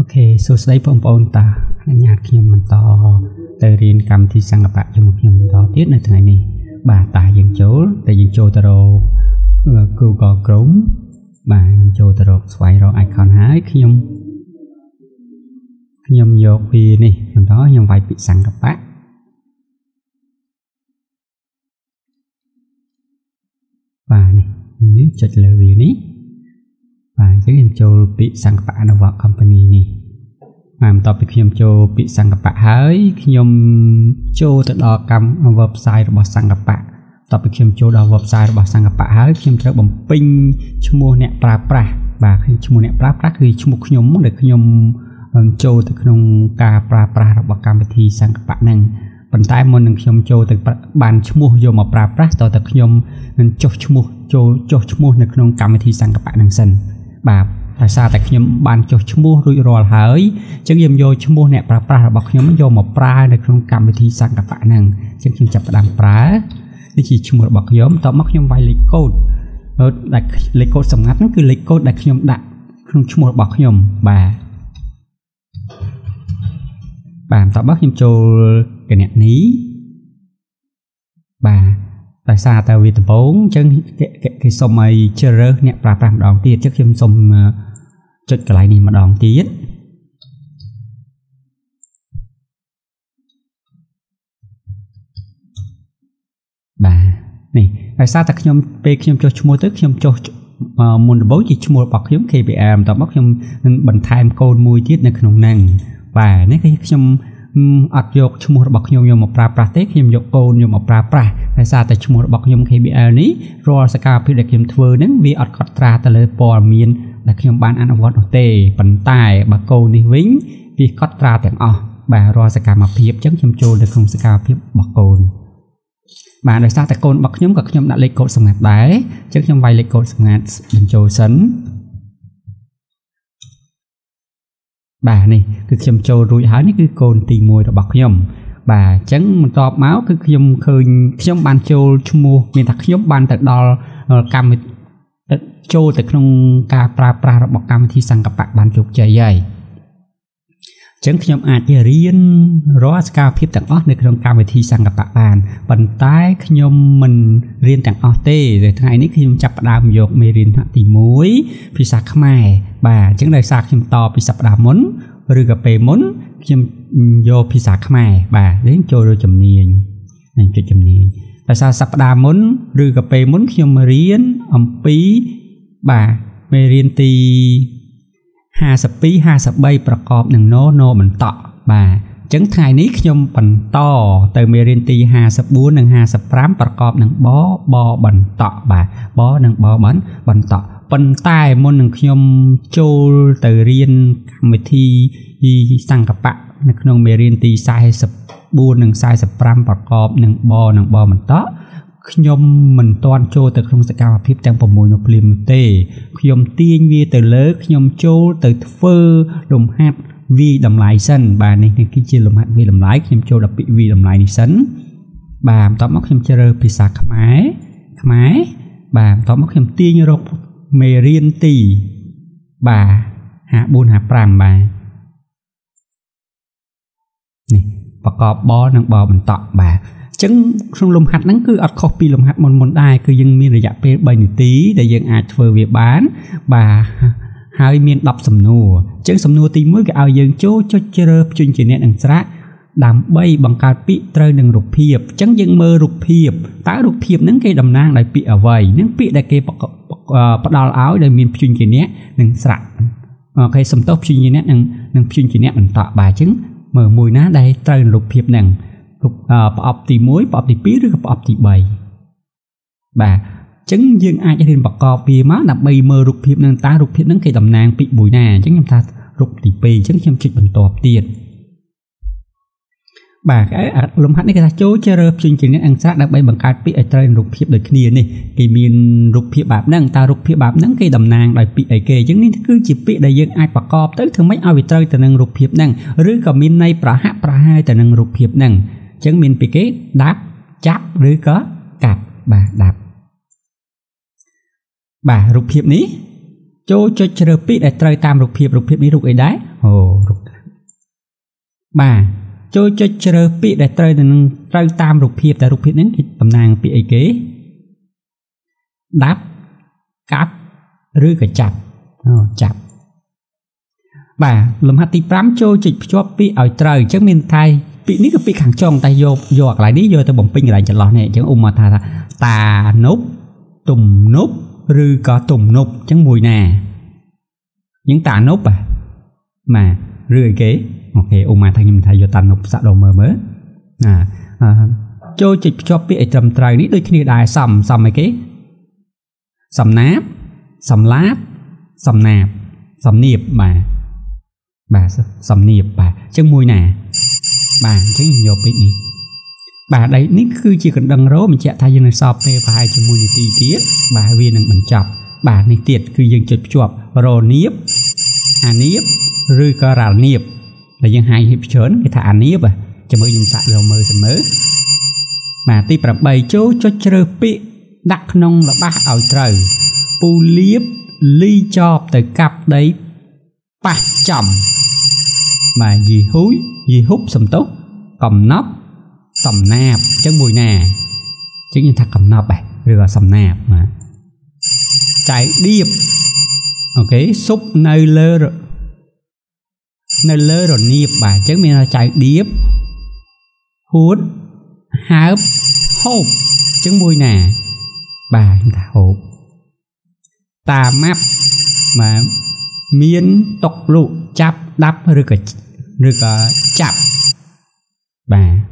អូខេសួស្តីបងប្អូនតាអនុញ្ញាតខ្ញុំបន្តទៅរៀនកម្មវិធីសង្កបៈជាមួយខ្ញុំបន្តទៀតនៅថ្ងៃនេះបាទតាយើងចូលតែយើងចូលទៅរក Google Chrome បាទខ្ញុំចូលទៅរកស្វែងរក icon ហើយខ្ញុំខ្ញុំយកពីនេះបន្តខ្ញុំវាយពីសង្កបៈបាទនេះនេះចុចលើវានេះ បាទអញ្ចឹងខ្ញុំចូលពាក្យសង្កបៈនវ company នេះបាទបន្ទាប់ពីខ្ញុំចូលពាក្យសង្កបៈហើយខ្ញុំចូលទៅដល់កម្ម website របស់សង្កបៈតទៅខ្ញុំចូលដល់ website របស់សង្កបៈហើយខ្ញុំត្រូវបំពេញឈ្មោះអ្នកប្រើប្រាស់បាទគឺឈ្មោះអ្នកប្រើប្រាស់គឺឈ្មោះខ្ញុំដែលខ្ញុំចូលទៅក្នុងការប្រើប្រាស់របស់កម្មវិធីសង្កបៈហ្នឹងប៉ុន្តែមុននឹងខ្ញុំចូលទៅបានឈ្មោះយកមកប្រើប្រាស់តើតើខ្ញុំនឹងចុះឈ្មោះចូលចុះឈ្មោះនៅក្នុងកម្មវិធីសង្កបៈហ្នឹងសិន បាទដោយសារតែខ្ញុំបានចុះឈ្មោះរួចរាល់ហើយអញ្ចឹងខ្ញុំយកឈ្មោះអ្នកប្រើប្រាស់របស់ខ្ញុំយកមកប្រើនៅក្នុងកម្មវិធីសង្កបៈហ្នឹងអញ្ចឹងខ្ញុំចាប់ផ្ដើមប្រើនេះជាឈ្មោះរបស់ខ្ញុំតមកខ្ញុំវាយលេខកូដដែលលេខកូដសម្ងាត់ហ្នឹងគឺលេខកូដដែលខ្ញុំដាក់ក្នុងឈ្មោះរបស់ខ្ញុំបាទបាទតបខ្ញុំចូលគណនីបាទ ដោយសារតែវាដំបងអញ្ចឹងគេសុំឲ្យជ្រើសរើសអ្នកប្រើប្រាស់ម្ដងទៀតអញ្ចឹងខ្ញុំសុំចុចកន្លែងនេះម្ដងទៀតបាទនេះដោយសារតែខ្ញុំពេលខ្ញុំចុះឈ្មោះទៅខ្ញុំចុះមុនដំបូងជាឈ្មោះរបស់ខ្ញុំ KPR បន្ទាប់មកខ្ញុំនឹងបន្ថែមកូដមួយទៀតនៅក្នុងហ្នឹងបាទនេះគឺខ្ញុំ អត់យកឈ្មោះរបស់ខ្ញុំយកមកប្រើប្រាស់ទេខ្ញុំយកកូនយកមកប្រើប្រាស់ដោយសារតែឈ្មោះរបស់ខ្ញុំ KBL នេះរាល់សកម្មភាពដែលខ្ញុំធ្វើហ្នឹងវាអត់កត់ត្រាទៅលើព័ត៌មានដែលខ្ញុំបានអនុវត្តនោះទេប៉ុន្តែបើកូននេះវិញវាកត់ត្រាទាំងអស់បាទរាល់សកម្មភាពអញ្ចឹងខ្ញុំចូលនៅក្នុងសកម្មភាពរបស់កូនបាទដោយសារតែកូនរបស់ខ្ញុំក៏ខ្ញុំដាក់លេខកូដសម្ងាត់ដែរអញ្ចឹងខ្ញុំវាយលេខកូដសម្ងាត់បញ្ចូលសិន បាទនេះគឺខ្ញុំចូលរួចហើយនេះគឺកូនទី1របស់ខ្ញុំបាទអញ្ចឹងបន្ទាប់មកគឺខ្ញុំឃើញខ្ញុំបានចូលឈ្មោះមានថាខ្ញុំបានទៅដល់កម្មវិធីចូលទៅក្នុងការប្រើប្រាស់របស់កម្មវិធីសង្កបៈបានជោគជ័យហើយអញ្ចឹងខ្ញុំអាចរៀនរាល់សកម្មភាពទាំងអស់នៅក្នុងកម្មវិធីសង្កបៈបានប៉ុន្តែខ្ញុំមិនរៀនទាំងអស់ទេតែថ្ងៃនេះខ្ញុំចាប់ផ្ដើមយកមេរៀនថ្នាក់ទី1ភាសាខ្មែរបាទអញ្ចឹងដោយសារខ្ញុំតពីសប្ដាហ៍មុនឬក៏ពេលមុនខ្ញុំយកភាសាខ្មែរបាទលេងចូលរជំនាញនឹងចុចជំនាញដោយសារសប្ដាហ៍មុនឬក៏ពេលមុនខ្ញុំរៀនអំពីបាទមេរៀនទី 52 53ប្រកបនឹងណណបន្តបាទអញ្ចឹងថ្ងៃនេះខ្ញុំបន្តទៅមេរៀនទី54និង55ប្រកបនឹងបបបន្តបាទបនិងបបន្តប៉ុន្តែមុននឹងខ្ញុំចូលទៅរៀនកម្មវិធីសង្កបៈនៅក្នុងមេរៀនទី44និង45ប្រកបនឹងបនិងបបន្ត ខ្ញុំមិនទាន់ចូលទៅក្នុងសកម្មភាពទាំង6នោះភ្លាមនោះទេខ្ញុំទាញវាទៅលើខ្ញុំចូលទៅធ្វើលំហាត់វាតម្លៃសិនបាទនេះគឺជាលំហាត់វាតម្លៃខ្ញុំចូលដល់ពាក្យវាតម្លៃនេះសិនបាទបន្ទាប់មកខ្ញុំជ្រើសភាសាខ្មែរខ្មែរបាទបន្ទាប់មកខ្ញុំទាញរកមេរៀនទីបាទ54 55បាទនេះប្រកបបនិងបបន្តបាទ ចឹងក្នុងលំហាត់ហ្នឹងគឺអត់ខុសពីលំហាត់មុនមុនដែរគឺយើងមានរយៈពេល3នាទីដែលយើងអាចធ្វើវាបានបាទហើយមាន10សំណួរចឹងសំណួរទី1គេឲ្យយើងចូលចុចជ្រើភ្ជញ្ជាអ្នកនឹងស្រៈដើម្បីបង្កើតពាក្យត្រូវនឹងរូបភាពអញ្ចឹងយើងមើលរូបភាពតើរូបភាពហ្នឹងគេតំណាងដោយពាក្យអ្វីហ្នឹងពាក្យដែលគេផ្ដល់ឲ្យដែលមានភ្ជញ្ជាអ្នកនឹងស្រៈអូខេសំទោសភ្ជញ្ជាអ្នកនឹងនឹងភ្ជញ្ជាអ្នកបន្តបាទអញ្ចឹងមើលមួយណាដែលត្រូវនឹងរូបភាពហ្នឹង ប្រអប់ទី1ប្រអប់ទី2ឬក៏ប្រអប់ទី3បាទចឹងយើងអាចរៀនប្រកបវាមកដើម្បីមើលរូបភាពនឹងតើរូបភាពនឹងគេតំណាងពីមួយណាអញ្ចឹងខ្ញុំថារូបទី2អញ្ចឹងខ្ញុំចុចបន្តទៀតបាទលំហាត់នេះគេថាចូលជ្រើសភ្លេងជាអ្នកអង្ស្រៈដើម្បីបង្កើតពាក្យឲ្យត្រូវរូបភាពដូចគ្នានេះគេមានរូបភាពបែបហ្នឹងតើរូបភាពបែបហ្នឹងគេតំណាងដោយពាក្យអីគេអញ្ចឹងនេះគឺជាពាក្យដែលយើងអាចប្រកបទៅធ្វើម៉េចឲ្យវាត្រូវទៅនឹងរូបភាពហ្នឹងឬក៏មានន័យប្រហាក់ប្រហែលទៅនឹងរូបភាពហ្នឹងអញ្ចឹងមានពីគេដាប់ចាប់ឬក៏កាត់បាទដាប់បាទរូបភាពនេះចូលចុចជ្រើសពាក្យដែលត្រូវតាមរូបភាពរូបភាពនេះរូបអីដែរអូរូបបាទចូលចុចជ្រើសពាក្យដែលត្រូវទៅនឹងត្រូវតាមរូបភាពតែរូបភាពនេះគេតំណាងពាក្យអីគេដាប់កាប់ឬក៏ចាប់អូចាប់បាទលំហាត់ទី5ចូលចុចភ្ជាប់ពាក្យឲ្យត្រូវអញ្ចឹងមានថា ពាក្យនេះគឺពាក្យខាងចុងតែយកយកកន្លែងនេះយកទៅបំពេញកន្លែងចន្លោះនេះអញ្ចឹងឧបមាថាតានប់ទំនប់ឬក៏ទំនប់អញ្ចឹងមួយណាអញ្ចឹងតានប់បាទឬអីគេអូខេឧបមាថាខ្ញុំថាយកតានប់សាក់ដងមើលមើលណាចូលចុចភ្ជាប់ពាក្យឲ្យត្រឹមត្រូវនេះដូចគ្នាដែរសំសំអីគេសំណាបសំឡាបសំណាបសំនៀបបាទបាទសំនៀបបាទអញ្ចឹងមួយណា បាទអញ្ចឹងយកពេកនេះបាទដៃនេះគឺជាកណ្ដឹងរោបញ្ជាក់ថាយើងនៅសល់ពេលប្រហែលជាមួយនាទីទៀតបាទវានឹងបញ្ចប់បាទនេះទៀតគឺយើងចុចភ្ជាប់រនៀបអានៀបឬក៏រ៉ាល់នៀបដែលយើងហាយហៀបច្រើនគេថាអានៀបចាំមើលខ្ញុំសាក់រមើលសិនមើលបាទទី8ចូលចុចជ្រើសពាក្យដាក់ក្នុងរបស់ឲ្យត្រូវពូលៀបលីចប់ទៅកាប់ដីប៉ះចំ បាទយីហ៊ុយយីហ៊ុបសំទោសកំណប់សំណាបអញ្ចឹងមួយណាអញ្ចឹងយើងថាកំណប់ឬក៏សំណាបបាទចៅដៀបអូខេស៊ុបនៅលើនៅលើរនៀបបាទអញ្ចឹងមា នចៅដៀបហួតហើបហូបអញ្ចឹងមួយណាបាទខ្ញុំថាហូបតាម៉ាប់បាទមានតុកលុចាប់ដាប់ឬក៏ឬក៏ចាប់បាទ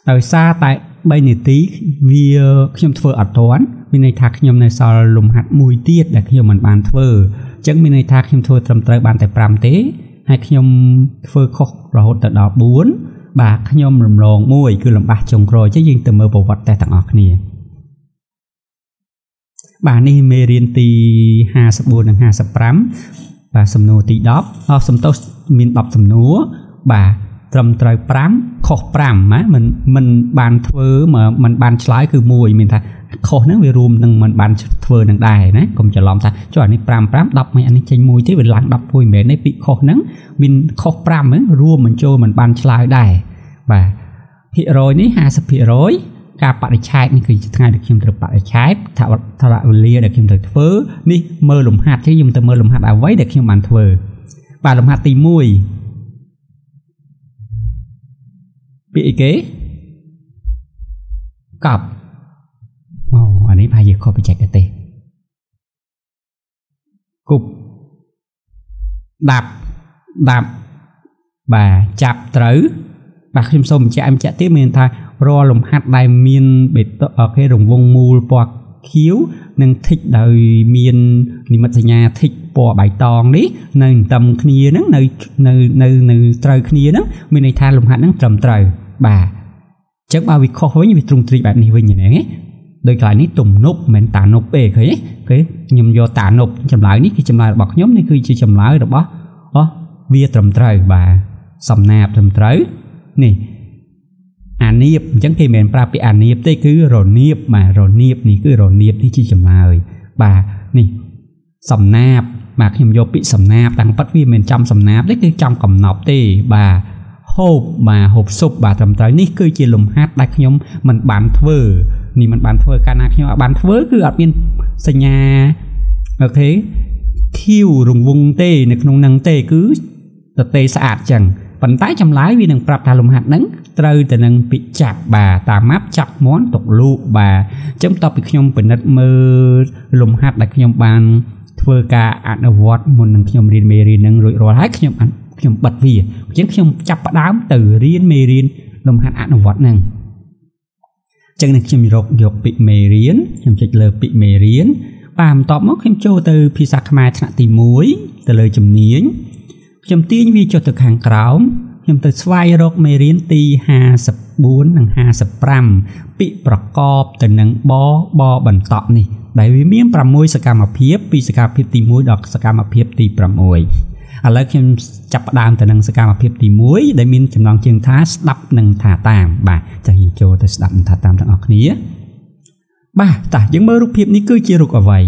ដោយសារតែ3នាទីវាខ្ញុំធ្វើអត់ទាន់មានន័យថាខ្ញុំនៅសល់លំហាត់មួយទៀតដែលខ្ញុំមិនបានធ្វើអញ្ចឹងមានន័យថាខ្ញុំធ្វើត្រឹមត្រូវបានតែ5ទេហើយខ្ញុំធ្វើខុសរហូតដល់4បាទខ្ញុំរំលងមួយគឺលំបាសចុងក្រោយអញ្ចឹងយើងទៅមើលប្រវត្តិតេស្តទាំងអស់គ្នាបាទនេះមេរៀនទី54និង55បាទសំណួរទី10អសំទោស មាន10សំណួរបាទត្រឹមត្រូវ5ខុស5ណាមិនមិនបានធ្វើមិនបានឆ្លើយគឺ1មានថាខុសហ្នឹងវារួមនឹងមិនបានធ្វើនឹងដែរណាកុំច្រឡំថាចុះអានេះ5 5 10មិនអានេះចេញមួយទេវាឡើង10មួយមិនមែនទេពីខុសហ្នឹងមានខុស5ហ្នឹងរួមបញ្ចូលមិនបានឆ្លើយដែរបាទភាគរយនេះ50%ការបដិឆេទនេះគឺជាថ្ងៃដែលខ្ញុំត្រូវបដិឆេទថាថលវេលាដែលខ្ញុំត្រូវធ្វើនេះមើលលំហាត់ទេខ្ញុំទៅមើលលំហាត់អ្វីដែលខ្ញុំបានធ្វើ បាទលំហាត់ទី1ពាក្យអីគេកប់អូអានេះប្រហែលជាខុសបច្ចេកទេសគប់ដាប់ដាប់បាទចាប់ត្រូវបាទខ្ញុំសូមបញ្ជាក់បញ្ជាក់ទៀតមានថារាល់លំហាត់ដែលមានបេតគេរង្វង់មូលពណ៌ ខៀវនិងធីកដោយមាននិមិត្តសញ្ញាធីកពណ៌បៃតងនេះនៅតំគ្នាហ្នឹងនៅនៅនៅនៅត្រូវគ្នាហ្នឹងមានន័យថាលំហាត់ហ្នឹងត្រឹមត្រូវបាទអញ្ចឹងបើវាខុសវិញវាទ្រង់ទ្រីបែបនេះវិញហ្នឹងណាដោយកន្លែងនេះទំនប់មិនតានប់ទេឃើញទេខ្ញុំយកតានប់ចម្លើយនេះគឺចម្លើយរបស់ខ្ញុំនេះគឺជាចម្លើយរបស់អូវាត្រឹមត្រូវបាទសំណាបត្រឹមត្រូវនេះ អានៀបអញ្ចឹងគេមិនមែនប្រាប់ពីអានៀបទេគឺរនៀបបាទរនៀបនេះគឺរនៀបនេះជាចម្លើយបាទនេះសំណាបបាទខ្ញុំយកពាក្យសំណាបតាំងប៉ិតវាមិនចំសំណាបទេគឺចំកំណប់ទេបាទហូបបាទហូបស៊ុបបាទត្រឹមត្រូវនេះគឺជាលំហាត់ដែលខ្ញុំមិនបានធ្វើនេះមិនបានធ្វើកាលណាខ្ញុំអត់បានធ្វើគឺអត់មានសញ្ញាអូខេខៀវរង្វង់ទេនៅក្នុងនឹងទេគឺតទេស្អាតចឹងប៉ុន្តែចម្លើយវានឹងប្រាប់ថាលំហាត់ហ្នឹង ត្រូវទៅនឹងពាក្យចាប់បាទតាមម៉ាប់ចាប់មន់ទុកលូកបាទអញ្ចឹងតបពីខ្ញុំពិនិត្យមើលលំហាត់ដែលខ្ញុំបានធ្វើការអនុវត្តមុននឹងខ្ញុំរៀនមេរៀននឹងរួចរាល់ហើយខ្ញុំខ្ញុំបិទវាអញ្ចឹងខ្ញុំចាប់ផ្ដើមទៅរៀនមេរៀនលំហាត់អនុវត្តហ្នឹងអញ្ចឹងនឹងខ្ញុំរកយកពាក្យមេរៀនខ្ញុំចុចលើពាក្យមេរៀនបាទបន្ទាប់មកខ្ញុំចូលទៅភាសាខ្មែរថ្នាក់ទី1ទៅលើជំនាញខ្ញុំទាញវាចុះទៅខាងក្រោម ខ្ញុំទៅស្វែងរកមេរៀនទី54និង55ពាក្យប្រកបទៅនឹងបបបន្តក់នេះដែលវាមាន6សកម្មភាពពីសកម្មភាពទី1ដល់សកម្មភាពទី6ឥឡូវខ្ញុំចាប់ផ្ដើមទៅនឹងសកម្មភាពទី1ដែលមានចំណងជើងថាស្ដាប់និងថាតាមបាទចាស់យើងចូលទៅស្ដាប់និងថាតាមទាំងអស់គ្នាបាទតាយើងមើលរូបភាពនេះគឺជារូបអ្វី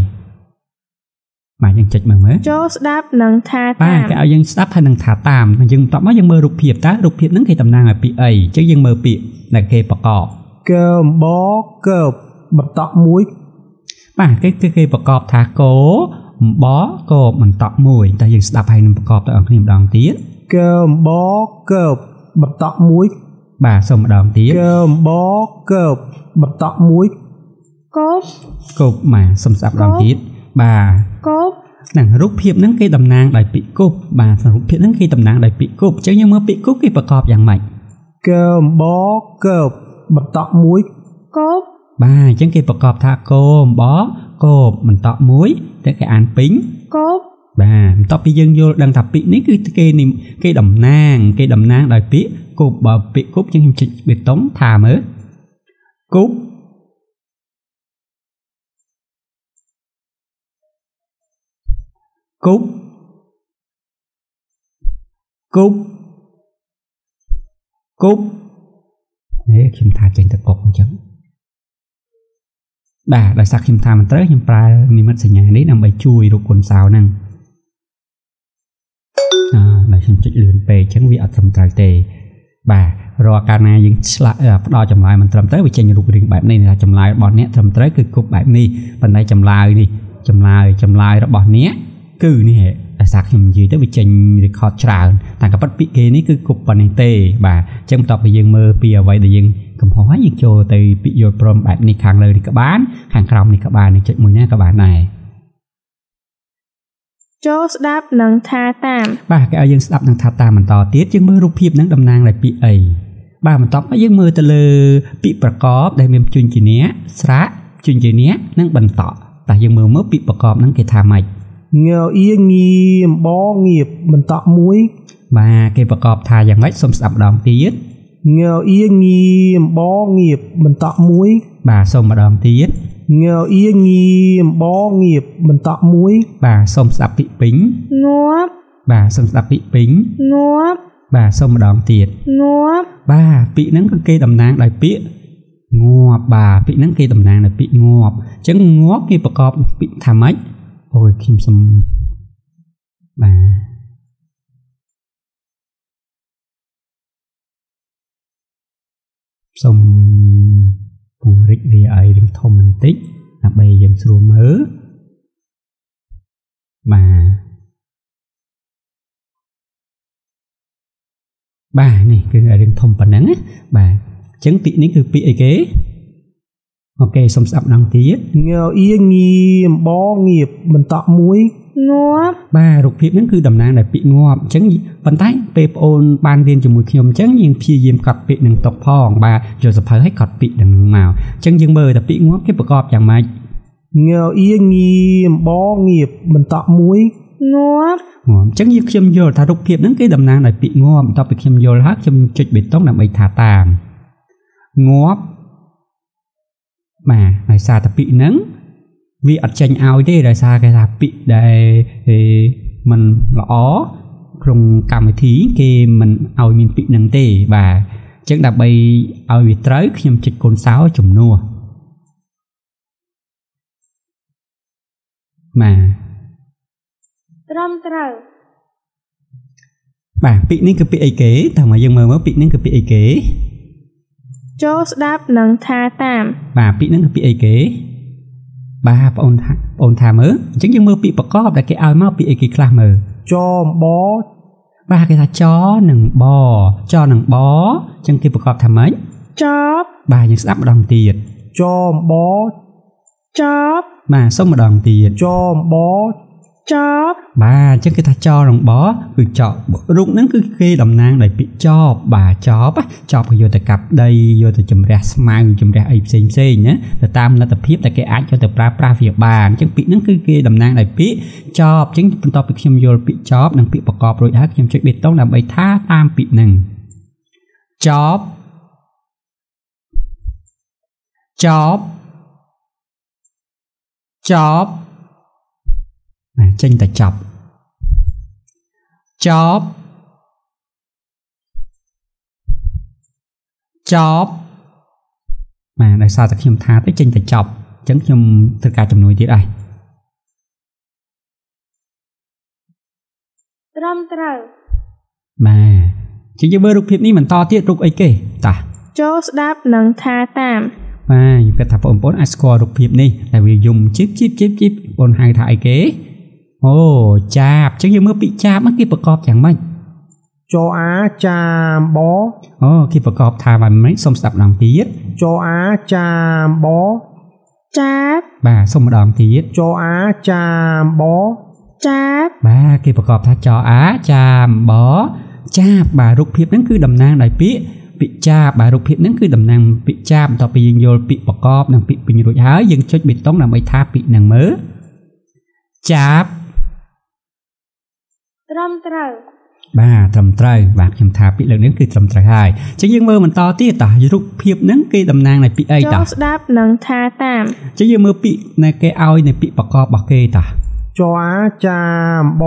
បាទយើងចុចមើលមើលចូលស្ដាប់និងថាបាទតាមគេឲ្យយើងស្ដាប់ហើយនឹងថាតាមហើយយើងបន្តមកយើងមើលរូបភាពតើរូបភាពហ្នឹងគេតំណាងឲ្យពាក្យអីអញ្ចឹងយើងមើលពាក្យដែលគេប្រកបកើអំបកើបបន្តក់មួយបាទគេគឺគេប្រកបថាកោអំបកោបន្តក់មួយតែយើងស្ដាប់ហើយនឹងប្រកបទៅអង្គគ្នាម្ដងទៀតកើអំបកើបបន្តក់មួយបាទសូមម្ដងទៀតកើអំបកើបបន្តក់មួយកោបគប់បាទសូមស្ដាប់ម្ដងទៀតបាទ កោបហ្នឹងរូបភាពហ្នឹងគេតំណាងដោយពាក្យគប់បាទរូបភាពហ្នឹងគេតំណាងដោយពាក្យគប់អញ្ចឹងយើងមើលពាក្យគប់គេប្រកបយ៉ាងម៉េចកើអំបកើបបន្តក់មួយកោបបាទអញ្ចឹងគេប្រកបថាកោអំបកោបបន្តក់មួយតែគេអានពេញកោបបាទបន្ទាប់ពីយើងយល់ដឹងថាពាក្យនេះគឺគេនិមគេតំណាង គេតំណាងដោយពាក្យគប់បើពាក្យគប់យើងខ្ញុំចុចបេតុងថាមើលគប់ គប់គប់គប់នេះខ្ញុំថាចេញទៅកុកអញ្ចឹងបាទដោយសារខ្ញុំថាមិនត្រូវខ្ញុំប្រើនិមិត្តសញ្ញានេះដើម្បីជួយរូបគុណសោហ្នឹងអឺដោយខ្ញុំចុចលឿនពេកអញ្ចឹងវាអត់ត្រឹមត្រូវទេ បាទរាល់កាលណាយើងឆ្លាក់អឺផ្ដល់ចម្លើយមិនត្រឹមត្រូវវាចេញរូបរាងបែបនេះថាចម្លើយរបស់អ្នកត្រឹមត្រូវគឺគប់បែបនេះប៉ុន្តែចម្លើយនេះចម្លើយចម្លើយរបស់អ្នក គឺនេះហេដោយសារខ្ញុំនិយាយទៅវាចេញ record ច្រើនតែក៏ប៉ិតពាក្យគេនេះគឺគប់ប៉ុណ្ណេះទេបាទអញ្ចឹងបន្ទាប់ពីយើងមើលពីអ្វីដែលយើងកំហុសហើយយើងចូលទៅពាក្យយល់ព្រមបែបនេះខាងលើនេះក៏បានខាងក្រោមនេះក៏បានចុចមួយណាក៏បានដែរចូលស្ដាប់និងថាតាមបាទគេឲ្យយើងស្ដាប់នឹងថាតាមបន្តទៀតយើងមើលរូបភាពនឹងតំណាងដោយពាក្យអីបាទបន្ទាប់មកយើងមើលទៅលើពាក្យប្រកបដែលមានជញ្ជានាស្រៈជញ្ជានានិងបន្តតែយើងមើលមើលពាក្យប្រកបហ្នឹងគេថាម៉េច ងើអៀងីអំបងៀបបន្តក់មួយ បាទគេប្រកបថាយ៉ាងម៉េចសូមស្ដាប់ម្ដងទៀតងើអៀងីអំបងៀបបន្តក់មួយ បាទសូមម្ដងទៀតងើអៀងីអំបងៀបបន្តក់មួយ បាទសូមស្ដាប់ពាក្យពេញងាប់បាទសូមស្ដាប់ពាក្យពេញងាប់បាទសូមម្ដងទៀតងាប់បាទពាក្យហ្នឹងគឺគេតំណាងដោយពាក្យងាប់បាទពាក្យហ្នឹងគេតំណាងដោយពាក្យងាប់អញ្ចឹងងាប់គេប្រកបពាក្យថាម៉េច អូយខ្ញុំសុំបាទសូមពង្រីកវាឲ្យរៀងធំបន្តិចដើម្បីយើងស្រួលមើលបាទបាទនេះគឺរៀងធំប៉ុណ្ណឹងណាបាទអញ្ចឹងពាក្យនេះគឺពាក្យអីគេ អូខេសូមស្ដាប់ម្ដងទៀតងើអៀងីអំបងៀបបន្តក់មួយងាប់បាទរូបភាពហ្នឹងគឺតំណាងដោយពាក្យងាប់អញ្ចឹងប៉ុន្តែពេលបងអូនបានរៀនជាមួយខ្ញុំអញ្ចឹងយើងព្យាយាមកត់ពាក្យនឹងຕົកផងបាទយកសភៅឲ្យកត់ពាក្យនឹងមកអញ្ចឹងយើងមើលតែពាក្យងាប់គេប្រកបយ៉ាងម៉េចងើអៀងីអំបងៀបបន្តក់មួយងាប់ងាប់អញ្ចឹងយើងខ្ញុំយល់ថារូបភាពហ្នឹងគេតំណាងដោយពាក្យងាប់បន្ទាប់ពីខ្ញុំយល់ហើយខ្ញុំចុចបេតុងដើម្បីថាតាមងាប់ បាទដោយសារតែពាក្យហ្នឹងវាអត់ចេញឲ្យទេដោយសារគេថាពាក្យដែលអេมันល្អក្នុងកម្មវិធីគេមិនឲ្យមានពាក្យហ្នឹងទេបាទអញ្ចឹងដើម្បីឲ្យវាត្រូវខ្ញុំចុចកូនសោជំនួសបាទត្រឹមត្រូវបាទពាក្យនេះគឺពាក្យអីគេតើមកយើងមើលមើលពាក្យនេះគឺពាក្យអីគេ ចូលស្ដាប់និងថាតាម បាទពាក្យហ្នឹងគឺពាក្យអីគេ បាទបងអូនថាបងអូនថាមើលអញ្ចឹងយើងមើលពាក្យប្រកបដែលគេឲ្យមកពាក្យអីគេខ្លះមើលចអំបបាទគេថាចនិងបចនិងបអញ្ចឹងគេប្រកបថាម៉េចចប់បាទយើងស្ដាប់ម្ដងទៀតចអំបចប់បាទសុំម្ដងទៀតចអំប ចប់បាទអញ្ចឹងគេថាចនិងបគឺចប់រូបហ្នឹងគឺគេតំណាងដោយពាក្យចប់បាទចប់ណាចប់គឺយកទៅកាប់ដីយកទៅជំរះស្មៅជំរះអីផ្សេងផ្សេងណាទៅតាមលទ្ធភាពដែលគេអាចយកទៅប្រើប្រាស់វាបានអញ្ចឹងពាក្យហ្នឹងគឺគេតំណាងដោយពាក្យចប់អញ្ចឹងបន្ទាប់ពីខ្ញុំយល់ពាក្យចប់និងពាក្យប្រកបរួចហើយខ្ញុំចុចបេតុងដើម្បីថាតាមពាក្យហ្នឹងចប់ចប់ចប់បាទ ចេញតែចប់ចប់ចប់បាទដោយសារតែខ្ញុំថាទៅចេញតែចប់អញ្ចឹងខ្ញុំធ្វើការជំនួយទៀតហើយត្រឹមត្រូវបាទជាងយើងមើលរូបភាពនេះបន្តទៀតរូបអីគេតាចូលស្ដាប់និងថាតាមបាទខ្ញុំគិតថាបងប្អូនអាចស្គាល់រូបភាពនេះដែលវាយំជីបជីបជីបជីបបងហៅថាអីគេ អូចាបជាងយើងមើលពាក្យចាបហ្នឹងគេប្រកបយ៉ាងម៉េចចអាចាមបអូគេប្រកបថាបែបម៉េចសូមស្ដាប់ម្ដងទៀតចអាចាមបចាបបាទសូមម្ដងទៀតចអាចាមបចាបបាទគេប្រកបថាចអាចាមបចាបបាទរូបភាពហ្នឹងគឺតំណាងដោយពាក្យពាក្យចាបបាទរូបភាពហ្នឹងគឺតំណាងពាក្យចាបបន្ទាប់ពីយើងយល់ពាក្យប្រកបនិងពាក្យពេញរួចហើយយើងចុចប៊ីតុងដើម្បីថាពាក្យហ្នឹងមើលចាប ត្រឹមត្រូវបាទត្រឹមត្រូវបាទខ្ញុំថាពាក្យលើកនេះគឺត្រឹមត្រូវហើយអញ្ចឹងយើងមើលបន្តទៀតតារូបភាពហ្នឹងគេតំណាងដោយពាក្យអីចូលតាស្ដាប់និងថាតាមអញ្ចឹងយើងមើលពាក្យណាគេឲ្យនៅពាក្យប្រកបរបស់គេតាចអាចាមប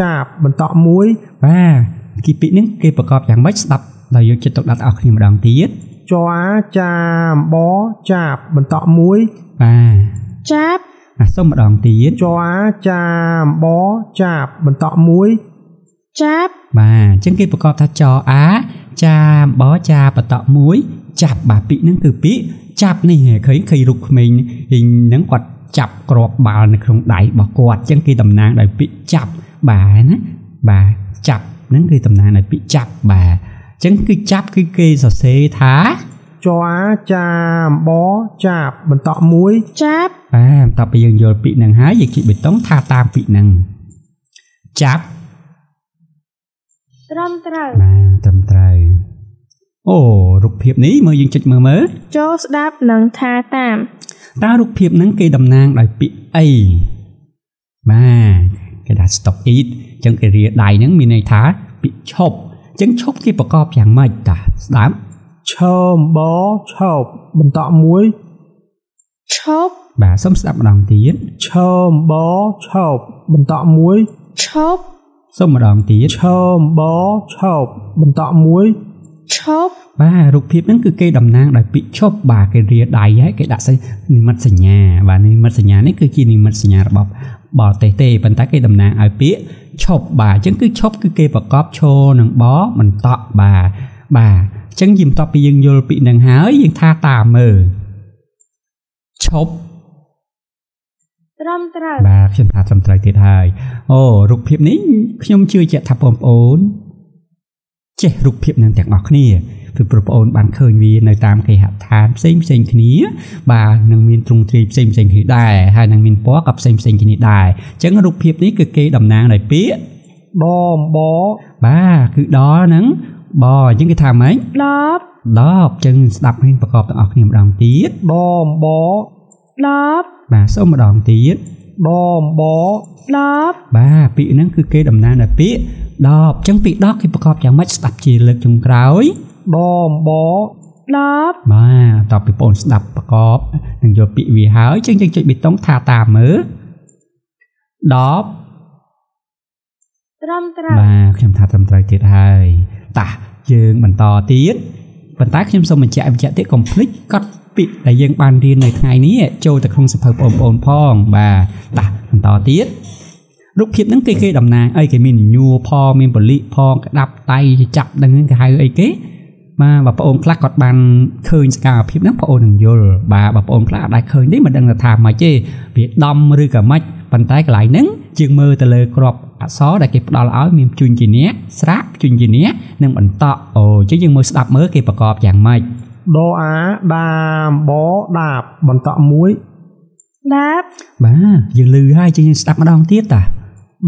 ចាបបន្តមួយបាទគេពាក្យហ្នឹងគេប្រកបយ៉ាងម៉េចស្ដាប់ដោយយកចិត្តទុកដាក់អស់គ្នាម្ដងទៀតចអាចាមបចាបបន្តមួយបាទចាប បាទសូមម្ដងទៀតចអាចាមបចាបបន្តមួយចាបបាទអញ្ចឹងគេប្រកបថាចអាចាបចាបន្តមួយចាប់បាទពាក្យហ្នឹងគឺពាក្យចាប់នេះឃើញឃើញរូបក្មេងហ្នឹងគាត់ចាប់ក្របបាល់នៅក្នុងដៃរបស់គាត់អញ្ចឹងគេតំណាងដោយពាក្យចាប់បាទណាបាទចាប់ហ្នឹងគឺតំណាងដោយពាក្យចាប់បាទអញ្ចឹងគឺចាប់គឺគេសរសេរថា ចអាចាមបចាបបន្តមួយចាបបាទបន្ទាប់ពីយើងយល់ពាក្យហ្នឹងហើយយើងជិះបេតុងថាតាមពាក្យហ្នឹងចាប់ត្រឹមត្រូវបាទត្រឹមត្រូវអូរូបភាពនេះមើលយើងចុចមើលមើលចូលស្ដាប់និងថាតាមតើរូបភាពហ្នឹងគេតំណាងដោយពាក្យអីបាទគេថា stop eat អញ្ចឹងគេរាដៃហ្នឹងមានន័យថាពាក្យឈប់អញ្ចឹងឈប់គេប្រកបយ៉ាងម៉េចតាស្ដាប់ ឈើមបឈប់បន្តមួយឈប់បាទសូមស្ដាប់ម្ដងទៀតឈើមបឈប់បន្តមួយឈប់សូមម្ដងទៀតឈើមបឈប់បន្តមួយឈប់បាទរូបភាពហ្នឹងគឺគេតំណាងដោយពាក្យឈប់បាទគេរាដៃហើយគេដាក់សេនិមិត្តសញ្ញាបាទនិមិត្តសញ្ញានេះគឺជានិមិត្តសញ្ញារបស់បរទេសទេប៉ុន្តែគេតំណាងឲ្យពាក្យឈប់បាទអញ្ចឹងគឺឈប់គឺគេប្រកបឈរនិងបបន្តក់បាទបាទ អញ្ចឹងយីបន្ទាប់ពីយើងយល់ពាក្យហ្នឹងហើយយើងថាតាមមើលឈប់ត្រឹមត្រូវបាទខ្ញុំថាត្រឹមត្រូវទៀតហើយអូរូបភាពនេះខ្ញុំជឿជាក់ថាបងប្អូនចេះរូបភាពនឹងទាំងអស់គ្នាគឺបងប្អូនបានឃើញវានៅតាមគេហដ្ឋានផ្សេងផ្សេងគ្នា បាទនឹងមានទ្រង់ទ្រាយផ្សេងផ្សេងគ្នាដែរហើយនឹងមានពណ៌ក៏ផ្សេងផ្សេងគ្នាដែរអញ្ចឹងរូបភាពនេះគឺគេតំណាងដោយពាក្យដំបបាទគឺដល់ហ្នឹង បអញ្ចឹងគេថាម៉េចដប់10អញ្ចឹងស្ដាប់ឲ្យប្រកបទាំងអស់គ្នាម្ដងទៀតដំបដប់បាទសូមម្ដងទៀតដំបដប់បាទពាក្យហ្នឹងគឺគេតំណាងដោយពាក្យ10អញ្ចឹងពាក្យ10គេប្រកបយ៉ាងម៉េចស្ដាប់ជាលើកចុងក្រោយដំបដប់បាទតបពីបងស្ដាប់ប្រកបនឹងយកពាក្យវាហើយអញ្ចឹងយើងចុចប៊ីតុងថាតាមមើល10ត្រឹមត្រូវបាទខ្ញុំថាត្រឹមត្រូវទៀតហើយ តាយើងបន្តទៀតប៉ុន្តែខ្ញុំសូមបញ្ជាក់បញ្ជាក់ទៀតកុំភ្លេចកត់ពាក្យដែលយើងបានរៀននៅថ្ងៃនេះចូលទៅក្នុងសភៅបងប្អូនផងបាទតាបន្តទៀតរូបភាពហ្នឹងគេគេតំណាងអីគេមានញួរផងមានបលិផងក្តាប់ដៃចាប់ដឹងហ្នឹងគេហៅអីគេបាទបងប្អូនខ្លះគាត់បានឃើញសកម្មភាពហ្នឹងបងប្អូននឹងយល់បាទបងប្អូនខ្លះអត់ដែរឃើញទេមិនដឹងថាម៉េចទេវាដំឬក៏ម៉េចប៉ុន្តែកន្លែងហ្នឹងយើងមើលទៅលើក្រប អក្សរដែលគេផ្ដល់ឲ្យមានជួញជាអ្នកស្រាក់ជួញជាអ្នកនិងបន្តក់អូអញ្ចឹងយើងមើលស្ដាប់មើលគេប្រកបយ៉ាងម៉េចដអាដាមបដាបបន្តមួយដាបបាទយើងលឺហើយអញ្ចឹងយើងស្ដាប់ម្ដងទៀតតា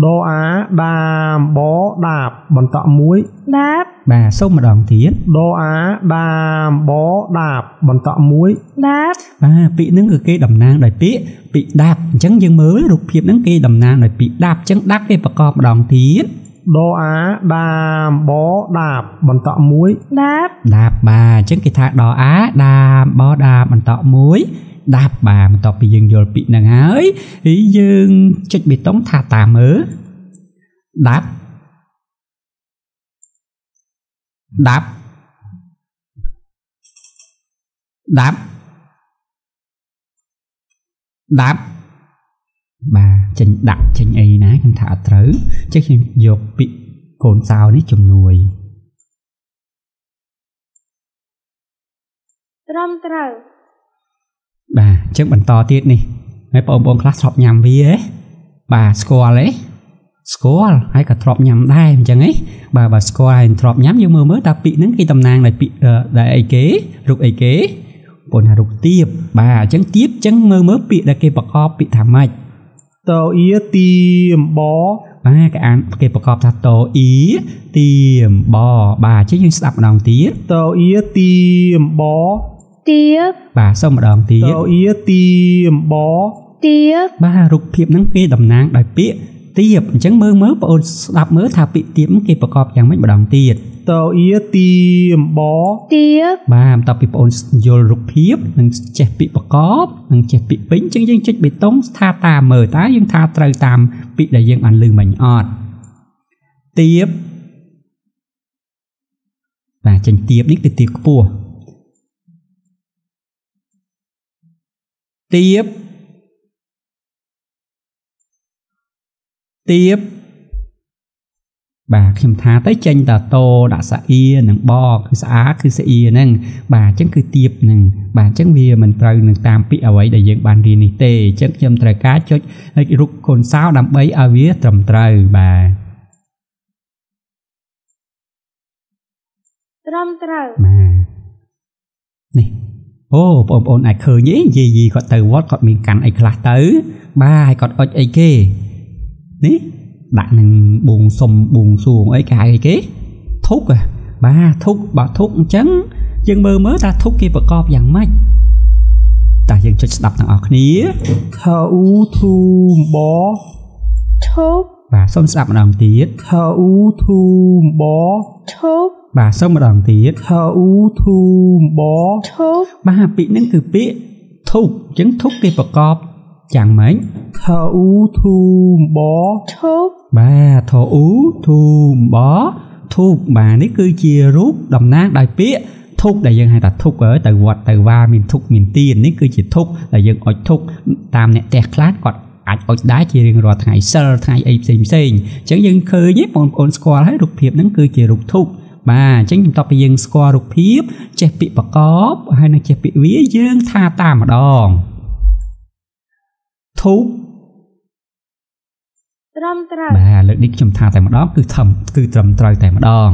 ដអាដាមបដាបបន្តមួយដាបបាទសូមម្ដងទៀតដអាដាមបដាបបន្តមួយដាបបាទពាក្យហ្នឹងគឺគេតំណាងដោយពាក្យពាក្យដាប់អញ្ចឹងយើងមើលរូបភាពហ្នឹងគេតំណាងដោយពាក្យដាប់អញ្ចឹងដាប់គេប្រកបម្ដងទៀតដអាដាមបដាបបន្តមួយដាបដាប់បាទអញ្ចឹងគេថាដអាដាបដាបន្តមួយ ដាប់បាទបន្ទាប់ពីយើងយល់ពាក្យហ្នឹងហើយហើយយើងចុចបេតុងថាតាមមើលដាប់ដាប់ដាប់ដាប់បាទចេញដាក់ចេញអីណាខ្ញុំថាអត់ត្រូវចឹងខ្ញុំយកពាក្យកូនសោនេះជំនួយត្រឹមត្រូវ បាទអញ្ចឹងបន្តទៀតនេះហើយបងប្អូនខ្លះធ្លាប់ញ៉ាំវាហ៎បាទស្គាល់ហ៎ស្គាល់ហើយក៏ធ្លាប់ញ៉ាំដែរអញ្ចឹងហ៎បាទបាទស្គាល់ហើយធ្លាប់ញ៉ាំយើងមើលមើលតើពាក្យហ្នឹងគេតំណាងដោយពាក្យអឺដែលអីគេរូបអីគេបងថារូបទៀបបាទអញ្ចឹងទៀបអញ្ចឹងមើលមើលពាក្យដែលគេប្រកបពាក្យថាម៉េចតអ៊ីទីអំបបាទគេអានគេប្រកបថាតអ៊ីទៀមបបាទអញ្ចឹងយើងស្ដាប់ម្ដងទៀតតអ៊ីទីអំប ទៀបបាទសូមម្ដងទៀតតអ៊ីទីអំបទៀបបាទរូបភាពហ្នឹងគេតំណាងដោយពាក្យទៀបអញ្ចឹងមើលមើលបងអូនស្ដាប់មើលថាពាក្យទៀបហ្នឹងគេប្រកបយ៉ាងម៉េចម្ដងទៀតតអ៊ីទីអំបទៀបបាទបន្ទាប់ពីបងអូនយល់រូបភាពនិងចេះពាក្យប្រកបនិងចេះពាក្យពេញអញ្ចឹងយើងចុចបេតុងថាតាមមើលតើយើងថាត្រូវតាមពាក្យដែលយើងបានលើមិញអត់ទៀបបាទចេញទៀបនេះគឺទៀបខ្ពស់ ទៀបទៀបបាទខ្ញុំថាទៅចេញតតោដាក់សាអៀនិងបគឺស្អាគឺស្អៀហ្នឹងបាទអញ្ចឹងគឺទៀបហ្នឹងបាទអញ្ចឹងវាមិនត្រូវនឹងតាមពាក្យអ្វីដែលយើងបានរៀននេះទេអញ្ចឹងខ្ញុំត្រូវការចុចរូបកូនសោដើម្បីឲ្យវាត្រឹមត្រូវបាទត្រឹមត្រូវបាទនេះ អូបងប្អូនអាចឃើញទេយាយយីគាត់ទៅវត្តគាត់មានកាន់អីខ្លះទៅ បាទហើយគាត់អុចអីគេនេះដាក់នឹងបួងសុំបួងសួងអីគេហៅអីគេធុកហ៎បាទធុកបើធុកអញ្ចឹងយើងមើលមើលថាធុកគេប្រកបយ៉ាងម៉េចតើយើងចុចស្ដាប់ទាំងអស់គ្នាថអ៊ូធូអំបធូបបាទសូមស្ដាប់ម្ដងទៀតថអ៊ូធូអំបធូប បាទសូមម្ដងទៀតថអ៊ូធូអំបធូបបាទពាក្យហ្នឹងគឺពាក្យធុកអញ្ចឹងធុកគេប្រកបយ៉ាងម៉េចថអ៊ូធូអំបធូបបាទធអ៊ូធូមបធូបបាទនេះគឺជារូបតំណាងដោយពាក្យធុកដែលយើងហៅថាធុកអើយទៅវត្តទៅវាមានធុកមានទៀននេះគឺជាធុកដែលយើងអុជធុកតាមអ្នកផ្ទះខ្លះគាត់អាចអុជដែរជារៀងរាល់ថ្ងៃសិលថ្ងៃអីផ្សេងផ្សេងអញ្ចឹងយើងឃើញទេបងប្អូនស្គាល់ហើយរូបភាពហ្នឹងគឺជារូបធុក បាទអញ្ចឹងបន្ទាប់ពីយើងស្គាល់រូបភាពចេះពាក្យប្រកបហើយនឹងចេះពាក្យវាយើងថាតាមម្ដងធុកត្រឹមត្រូវបាទលើកនេះខ្ញុំថាតែម្ដងគឺធំគឺត្រឹមត្រូវតែម្ដង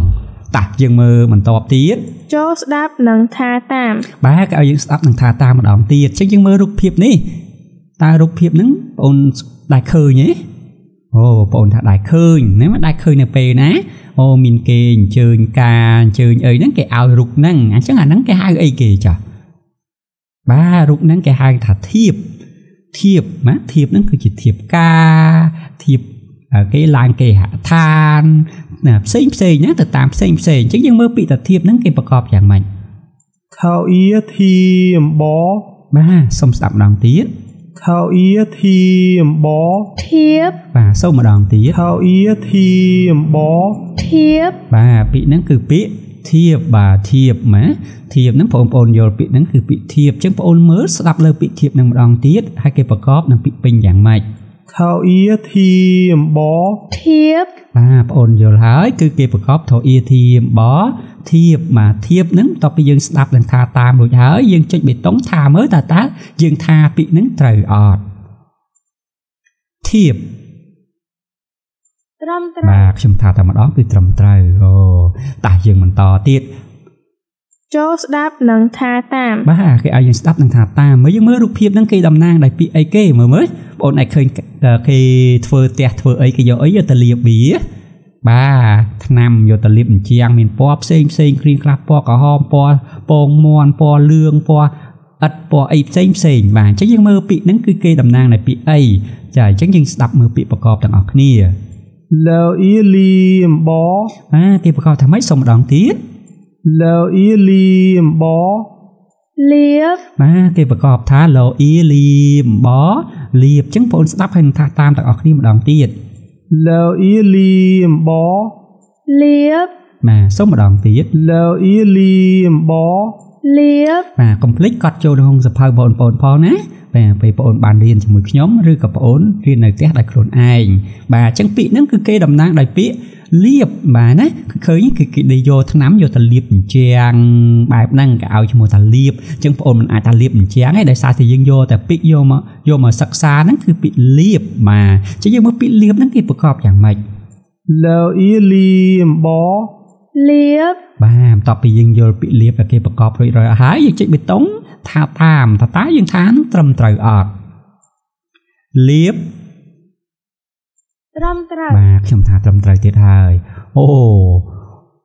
តោះយើងមើលបន្តទៀតចូលស្ដាប់និងថាតាម បាទគេឲ្យយើងស្ដាប់នឹងថាតាមម្ដងទៀតអញ្ចឹងយើងមើលរូបភាពនេះតើរូបភាពហ្នឹងបងអូនដែរឃើញទេ អូបងអូនថាដែរឃើញណាមិនដែរឃើញនៅពេលណាអូមានគេអញ្ជើញការអញ្ជើញអីហ្នឹងគេឲ្យរូបហ្នឹងអញ្ចឹងអាហ្នឹងគេហៅអីគេចាស់បាទរូបហ្នឹងគេហៅថាធៀបធៀបណាធៀបហ្នឹងគឺជាធៀបការធៀបគេឡើងគេហដ្ឋានណាផ្សេងផ្សេងណាទៅតាមផ្សេងផ្សេងអញ្ចឹងយើងមើលពីតាធៀបហ្នឹងគេប្រកបយ៉ាងម៉េចថអ៊ីធីអំបបាទសូមស្ដាប់ម្ដងទៀត ថអ៊ីធីអំបធៀបបាទសូមម្ដងទៀតថអ៊ីធីអំបធៀបបាទពាក្យហ្នឹងគឺពាក្យធៀបបាទធៀបណាធៀបហ្នឹងបងប្អូនយល់ពាក្យហ្នឹងគឺពាក្យធៀបអញ្ចឹងបងប្អូនមើលស្ដាប់លើពាក្យធៀបហ្នឹងម្ដងទៀតហើយគេប្រកបនឹងពាក្យពេញយ៉ាងម៉េច ថអ៊ីធីអំបធៀបបាទបងប្អូនយល់ហើយ គឺគេប្រកបធអ៊ីធៀមបធៀបបាទធៀបហ្នឹងតទៅពីយើងស្ដាប់នឹងថាតាមរួចហើយយើងចុចបេតុងថាមើលតើតើយើងថាពាក្យហ្នឹងត្រូវអត់ធៀបត្រឹមត្រូវបាទខ្ញុំថាតែម្ដងគឺត្រឹមត្រូវអូតោះយើងបន្តទៀត ចូលស្ដាប់និងថាតាមបាទគេឲ្យយើងស្ដាប់នឹងថាតាមមើលយើងមើលរូបភាពហ្នឹងគេតំណាងដោយពាក្យអីគេមើលមើលបងប្អូនអាចឃើញគេធ្វើផ្ទះធ្វើអីគេយកអីយកទៅលាបវាបាទឆ្នាំយកទៅលាបអញ្ចាំងមានពណ៌ផ្សេងផ្សេងគ្រៀងខ្លះពណ៌ក្រហមពណ៌ពងមាន់ពណ៌លឿងពណ៌ឥតពណ៌អីផ្សេងផ្សេងបាទអញ្ចឹងយើងមើលពាក្យហ្នឹងគឺគេតំណាងដោយពាក្យអីចាអញ្ចឹងយើងស្ដាប់មើលពាក្យប្រកបទាំងអស់គ្នាលអ៊ីលីអំបបាទគេប្រកបថាម៉េចសូមម្ដងទៀត លអ៊ីលីអំបលៀបបាទគេប្រកបថាឡូអ៊ីលីមបលៀបអញ្ចឹងបងប្អូនស្ដាប់ហើយនឹងថាតាមទាំងអស់គ្នាម្ដងទៀតលអ៊ីលីអំបលៀបបាទសូមម្ដងទៀតលអ៊ីលីអំបលៀបបាទកុំភ្លេចកត់ចូលក្នុងសភៅបងប្អូនផងណាបាទពេលបងប្អូនបានរៀនជាមួយខ្ញុំឬក៏បងប្អូនរៀននៅផ្ទះដោយខ្លួនឯងបាទអញ្ចឹងពាក្យហ្នឹងគឺគេតំណាងដោយពាក្យ លៀបបាទណាគឺឃើញគឺគេដែលយកថ្នាំយកទៅលាបអញ្ចាំងបែបហ្នឹងគេឲ្យឈ្មោះថាលៀបអញ្ចឹងបងប្អូនមិនអាចថាលៀបអញ្ចាំងទេដោយសារតែយើងយកតែពាក្យយកមកយកមកសិក្សាហ្នឹងគឺពាក្យលៀបបាទអញ្ចឹងយើងមើលពាក្យលៀបហ្នឹងគេប្រកបយ៉ាងម៉េចលើអ៊ីលីអំបោលៀបបាទបន្ទាប់ពីយើងយល់ពាក្យលៀបដែលគេប្រកបរួចរាល់ហើយយើងចុចប៊ីតុងថាតាមថាតើយើងថានឹងត្រឹមត្រូវអត់លៀប ត្រឹមត្រូវបាទខ្ញុំថាត្រឹមត្រូវទៀតហើយអូ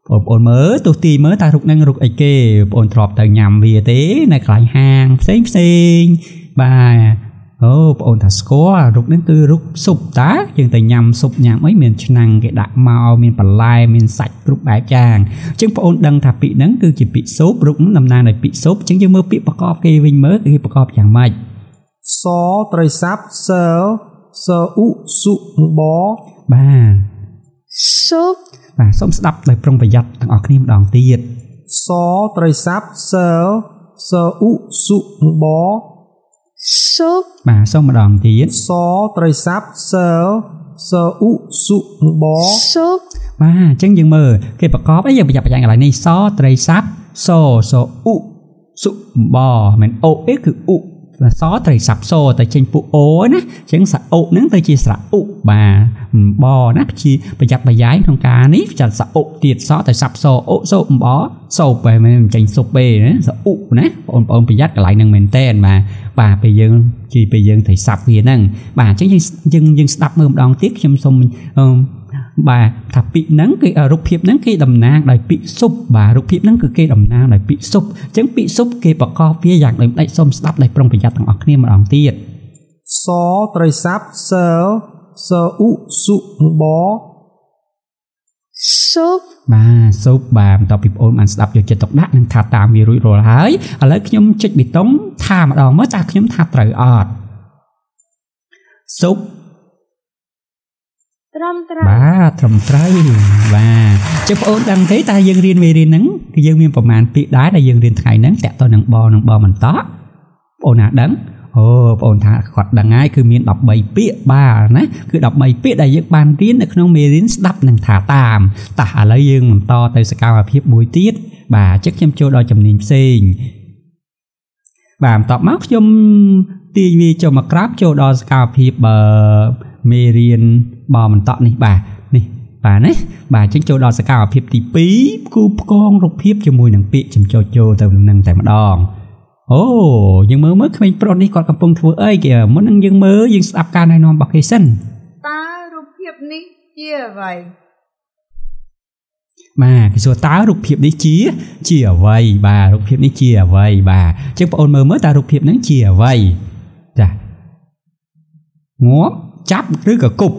បងប្អូនមើលទោះទីមើលតើរុកនឹងរុកអីគេបងប្អូនធ្លាប់ទៅញ៉ាំវាទេនៅកន្លែងហាងផ្សេងផ្សេងបាទអូបងប្អូនថាស្គាល់រុកនឹងគឺរុកស៊ុបតាយើងទៅញ៉ាំស៊ុបញ៉ាំអីមានឆ្នាំងគេដាក់មកមានបន្លែមានសាច់គ្រប់បែបយ៉ាងអញ្ចឹងបងប្អូនដឹងថាពាក្យហ្នឹងគឺជាពាក្យស៊ុបរុកនឹងតំណាងដោយពាក្យស៊ុបអញ្ចឹងយើងមើលពាក្យប្រកបគេវិញមើលគេប្រកបយ៉ាងម៉េចសត្រីសាប់សើ សើអ៊ុសុអំបោបាទស៊ុបបាទសូមស្ដាប់ដោយប្រុងប្រយ័ត្នទាំងអស់គ្នាម្ដងទៀតសត្រីសាប់សើសើអ៊ុសុអំបោស៊ុបបាទសូមម្ដងទៀតសត្រីសាប់សើសើអ៊ុសុអំបោស៊ុបបាទអញ្ចឹងយើងមើលគេប្រកបអីយើងប្រយ័ត្នប្រយែងកន្លែងនេះសត្រីស័ព្ទសសអ៊ុសុបមិនអូអេគឺអ៊ុ សត្រីស័ព្ទសទៅចេញពួកអូណាអញ្ចឹងសអុហ្នឹងទៅជាស្រៈអ៊ុបាទបណាជាប្រយ័ត្នប្រយែងក្នុងការនេះចាត់សអុទៀតសទៅស័ព្ទសអ៊ុសូបសូបបែមិនចេញសុបទេណាសអ៊ុណាបងប្អូនប្រយ័ត្នកន្លែងហ្នឹងមែនតែនបាទបាទពេលយើងជីពេលយើងត្រូវស័ព្ទវាហ្នឹងបាទអញ្ចឹងយើងយើងយើងស្ដាប់មើលម្ដងទៀតខ្ញុំសូមអឺ បាទថាពាក្យហ្នឹងគេរូបភាពហ្នឹងគេតំណាងដោយពាក្យស៊ុបបាទរូបភាពហ្នឹងគឺគេតំណាងដោយពាក្យស៊ុបអញ្ចឹងពាក្យស៊ុបគេប្រកបវាយ៉ាងដូចដេចសូមស្ដាប់ដោយប្រុងប្រយ័ត្នទាំងអស់គ្នាម្ដងទៀតសត្រីសាប់សើសើអ៊ុសុអំបោស៊ុបបាទស៊ុបបាទបន្ទាប់ពីបងអូនបានស្ដាប់យកចិត្តទុកដាក់និងថាតាមវារួចរាល់ហើយឥឡូវខ្ញុំចុចប៊ីតុងថាម្ដងមើលតើខ្ញុំថាត្រូវអត់ស៊ុប ត្រឹមត្រូវបាទត្រឹមត្រូវបាទចុះបងអូនដឹងទេតើយើងរៀនមេរៀនហ្នឹងគឺយើងមានប្រមាណពាក្យដែរដែលយើងរៀនថ្ងៃហ្នឹងតាក់ទងនឹងបនឹងបបន្តបងអូនណាដឹងអូបងអូនថាគាត់ដឹងហើយគឺមាន13ពាក្យបាទណាគឺ13ពាក្យដែលយើងបានរៀននៅក្នុងមេរៀនស្ដាប់និងថាតាមតោះឥឡូវយើងបន្តទៅសកម្មភាពមួយទៀតបាទជឹកខ្ញុំចូលដល់ជំនាញផ្សេងបាទបន្ទាប់មកខ្ញុំទាញវាចូលមកក្រាបចូលដល់សកម្មភាពបើ មេរៀនបបន្តនេះបាទនេះបាទណាបាទអញ្ចឹងចូលដល់សកម្មភាពទី2គូផ្គងរូបភាពជាមួយនឹងពាក្យចំចូលចូលទៅនឹងតែម្ដងអូយើងមើលមើលក្មេងប្រុសនេះគាត់កំពុងធ្វើអីគេមុននឹងយើងមើលយើងស្ដាប់ការណែនាំរបស់គេសិនតើរូបភាពនេះជាអ្វីបាទគេសួរតើរូបភាពនេះជា ជាអ្វីបាទរូបភាពនេះជាអ្វីបាទអញ្ចឹងបងអូនមើលមើលតើរូបភាពហ្នឹងជាអ្វីចាងាប់ ចាប់ឬក៏គប់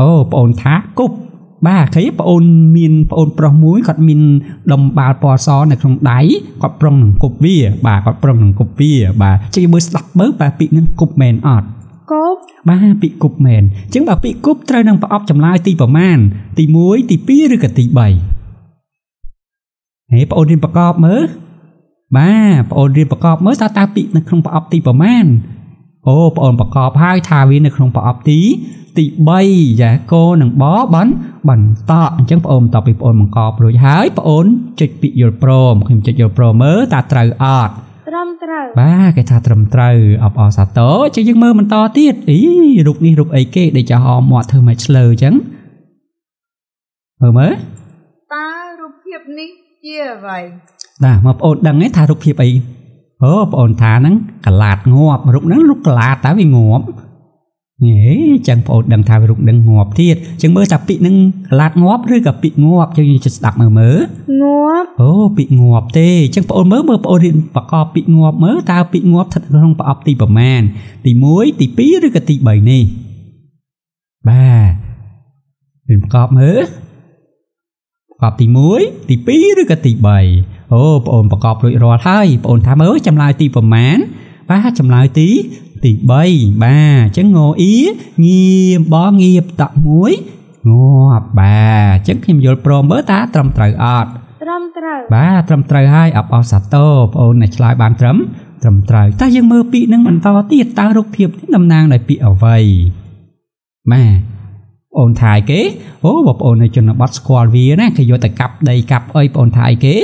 អូបងអូនថាគប់បាទឃើញបងអូនមានបងអូនប្រុសមួយគាត់មានដុំបាល់ពណ៌សនៅក្នុងដៃគាត់ប្រុងនឹងគប់វា បាទគាត់ប្រុងនឹងគប់វា បាទជិះមើលស្ដាប់មើលបាទពាក្យហ្នឹងគប់មែនអត់កបបាទពាក្យគប់មែនអញ្ចឹងបើពាក្យគប់ត្រូវនឹងប្រអប់ចម្លើយទីប្រមាណទី1ទី2ឬក៏ទី3ហេបងអូនរៀនប្រកបមើល បាទបងអូនរៀនប្រកបមើលតើតើពាក្យនៅក្នុងប្រអប់ទីប្រមាណអូបងអូនប្រកបហើយថាវានៅក្នុងប្រអប់ទីទី3ចាកនិងបបានបន្តអញ្ចឹងបងអូនបន្ទាប់ពីបងអូនបង្កប់រួចហើយបងអូនចុចពាក្យយល់ព្រមខ្ញុំចុចយល់ព្រមមើលតើត្រូវអត់ត្រឹមត្រូវបាទគេថាត្រឹមត្រូវអបអរសាទរចឹងយើងមើលបន្តទៀតអីរូបនេះរូបអីគេដែលចាហមមាត់ធ្វើមកឆ្លើអញ្ចឹងមើលមើលតើរូបភាពនេះជាអ្វី ណាមកបងអូនដឹងទេថារូបភាពអីអូបងអូនថាហ្នឹងកលាតងាប់រូបហ្នឹងរូបកលាតតើវាងាប់ហេចឹងបងអូនដឹងថាវារូបហ្នឹងងាប់ទៀតចឹងមើលថាពាក្យហ្នឹងកលាតងាប់ឬក៏ពាក្យងាប់យើងជិះស្ដាប់មើលមើលងាប់អូពាក្យងាប់ទេអញ្ចឹងបងអូនមើលមើលបងអូនរៀនប្រកបពាក្យងាប់មើលតើពាក្យងាប់ស្ថិតនៅក្នុងប្រអប់ទីប្រមាណទី1ទី2ឬក៏ទី3នេះបាទរៀនប្រកបមើលប្រកបទី1ទី2ឬក៏ទី3 អូបងអូនប្រកបរួចរាល់ហើយបងអូនថាមើលចម្លើយទីប្រមាណបាទចម្លើយទីទី3បាទអញ្ចឹងងអ៊ីងៀមបងងៀបតក់1ងាប់បាទអញ្ចឹងខ្ញុំយល់ព្រមមើលតាត្រឹមត្រូវអត់ត្រឹមត្រូវបាទត្រឹមត្រូវហើយអបអរសាទរបងអូនដែលឆ្លើយបានត្រឹមត្រឹមត្រូវតែយើងមើលពាក្យនឹងបន្តទៀតតើរូបភាពនេះតំណាងដោយពាក្យអ្វីបាទអូនថាយគេអូបងប្អូននៅជនបទស្គាល់វាណាគេយកទៅកាប់ដីកាប់អីបងអូនថាយគេ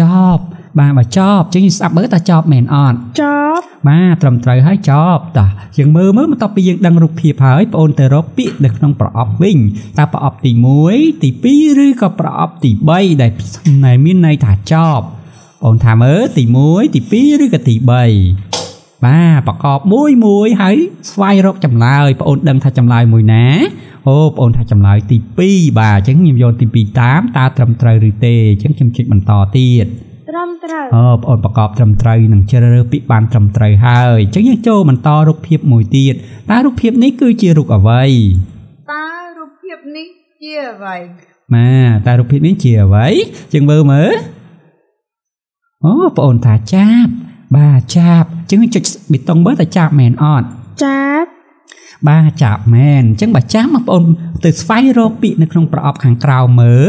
ចប់បាទបើចប់ចឹងយើងស្ដាប់មើលតើចប់មែនអត់ចប់បាទត្រឹមត្រូវហើយចប់តោះយើងមើលមើលបន្ទាប់ពីយើងដឹងរូបភាពហើយបងអូនទៅរកពាក្យនៅក្នុងប្រអប់វិញតើប្រអប់ទី1ទី2ឬក៏ប្រអប់ទី3ដែលដែលមានន័យថាចប់បងអូនថាមើលទី1ទី2ឬក៏ទី3 បាទប្រកបមួយមួយហើយស្វែងរកចម្លើយបងអូនដឹងថាចម្លើយមួយណាអូបងអូនថាចម្លើយទី2បាទអញ្ចឹងខ្ញុំយកទី2តាមតើត្រឹមត្រូវឬទេអញ្ចឹងខ្ញុំចុចបន្តទៀតត្រឹមត្រូវអូបងអូនប្រកបត្រឹមត្រូវនឹងជ្រើសរើសពាក្យបានត្រឹមត្រូវហើយអញ្ចឹងយើងចូលបន្តរូបភាពមួយទៀតតើរូបភាពនេះគឺជារូបអ្វីតើរូបភាពនេះជាអ្វីបាទតើរូបភាពនេះជាអ្វីយើងមើលមើលអូបងអូនថាចាប់បាទចាប់ អញ្ចឹងចុចប៊ីតុងមើលតើចាប់មែនអត់ចាប់បាទចាប់មែនអញ្ចឹងបើចាប់បងប្អូនទៅស្វែងរកពាក្យនៅក្នុងប្រអប់ខាងក្រោមមើល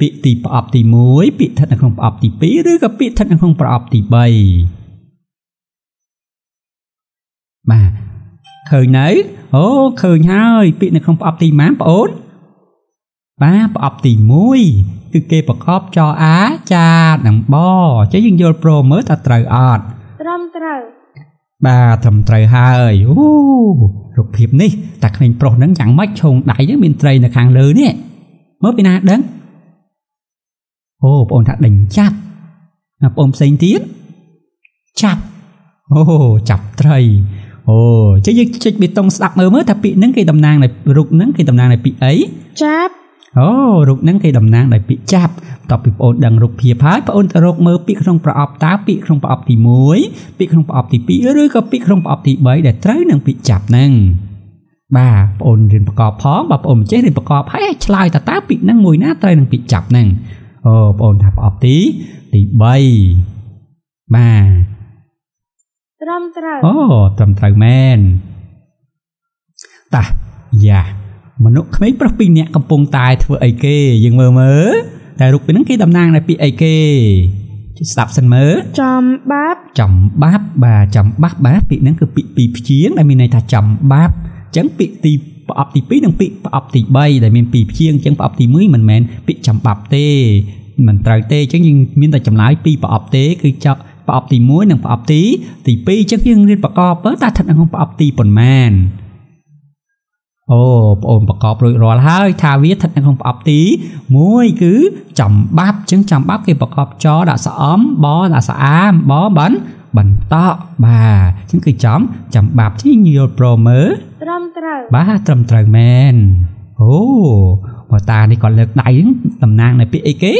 ពាក្យទីប្រអប់ទី1ពាក្យស្ថិតនៅក្នុងប្រអប់ទី2ឬក៏ពាក្យស្ថិតនៅក្នុងប្រអប់ទី3បាទឃើញនៅអូឃើញហើយពាក្យនៅក្នុងប្រអប់ទីម៉ានបងអូនបាទប្រអប់ទី1គឺគេប្រកបចអាចានិងបអញ្ចឹងយើងយល់ព្រមមើលថាត្រូវអត់ត្រឹមត្រូវ បាទត្រឹមត្រូវហើយអូរូបភាពនេះតាក្មេងប្រុសហ្នឹងយ៉ាងម៉េចឈោងដៃហ្នឹងមានត្រីនៅខាងលើនេះមើលពីណាដឹងអូបងអូនថាដេញចាប់ណាបងអូនផ្សេងទៀតចាប់អូចាប់ត្រីអូចឹងយើងចុចបេតុងស្ដាប់មើលមើលថាពាក្យហ្នឹងគេតំណាងដោយរូបហ្នឹងគេតំណាងដោយពាក្យអីចាប់ អូរូបហ្នឹងគេតំណាងដោយពាក្យចាប់បន្ទាប់ពីបងអូនដឹងរូបភាពហើយបងអូនទៅរកមើលពាក្យក្នុងប្រអប់តើពាក្យក្នុងប្រអប់ទី1ពាក្យក្នុងប្រអប់ទី2ឬក៏ពាក្យក្នុងប្រអប់ទី3ដែលត្រូវនឹងពាក្យចាប់ហ្នឹងបាទបងអូនរៀនប្រកបផងបើបងអូនមិនចេះរៀនប្រកបហើយឆ្លើយតើតើពាក្យហ្នឹងមួយណាត្រូវនឹងពាក្យចាប់ហ្នឹងអូបងអូនថាប្រអប់ទីទី3បាទត្រឹមត្រូវអូត្រឹមត្រូវមែនតាយ៉ា មនុស្សក្មេងប្រុសពីរនាក់កំពុងតែធ្វើអីគេយើងមើលមើលតែរូបពីហ្នឹងគេតំណាងដោយពាក្យអីគេជិះស្ដាប់សិនមើលចំបាប់ចំបាប់បាទចំបាប់បាទពាក្យហ្នឹងគឺពាក្យពីរព្យាង្គដែលមានន័យថាចំបាប់អញ្ចឹងពាក្យទីប្រអប់ទី2និងពាក្យប្រអប់ទី3ដែលមានពីរព្យាង្គអញ្ចឹងប្រអប់ទី1មិនមែនពាក្យចំបាប់ទេមិនត្រូវទេអញ្ចឹងយើងមានតែចម្លើយពីរប្រអប់ទេគឺចប់ប្រអប់ទី1និងប្រអប់ទីទី2អញ្ចឹងយើងរៀនប្រកបមើលតើស្ថិតនៅក្នុងប្រអប់ទីប៉ុន្មាន អូបងអូនប្រកបរួចរាល់ហើយថាវាស្ថិតនៅក្នុងប្រអប់ទី1គឺចំបាប់អញ្ចឹងចំបាប់គេប្រកបចដាក់ស្អំបដាក់ស្អាមបបានបន្តបាទអញ្ចឹងគឺចំចំបាប់ជាយល់ព្រមមើលត្រឹមត្រូវបាទត្រឹមត្រូវមែនអូបើតានេះគាត់លើកដៃហ្នឹងតំណាងនៅពាក្យអីគេ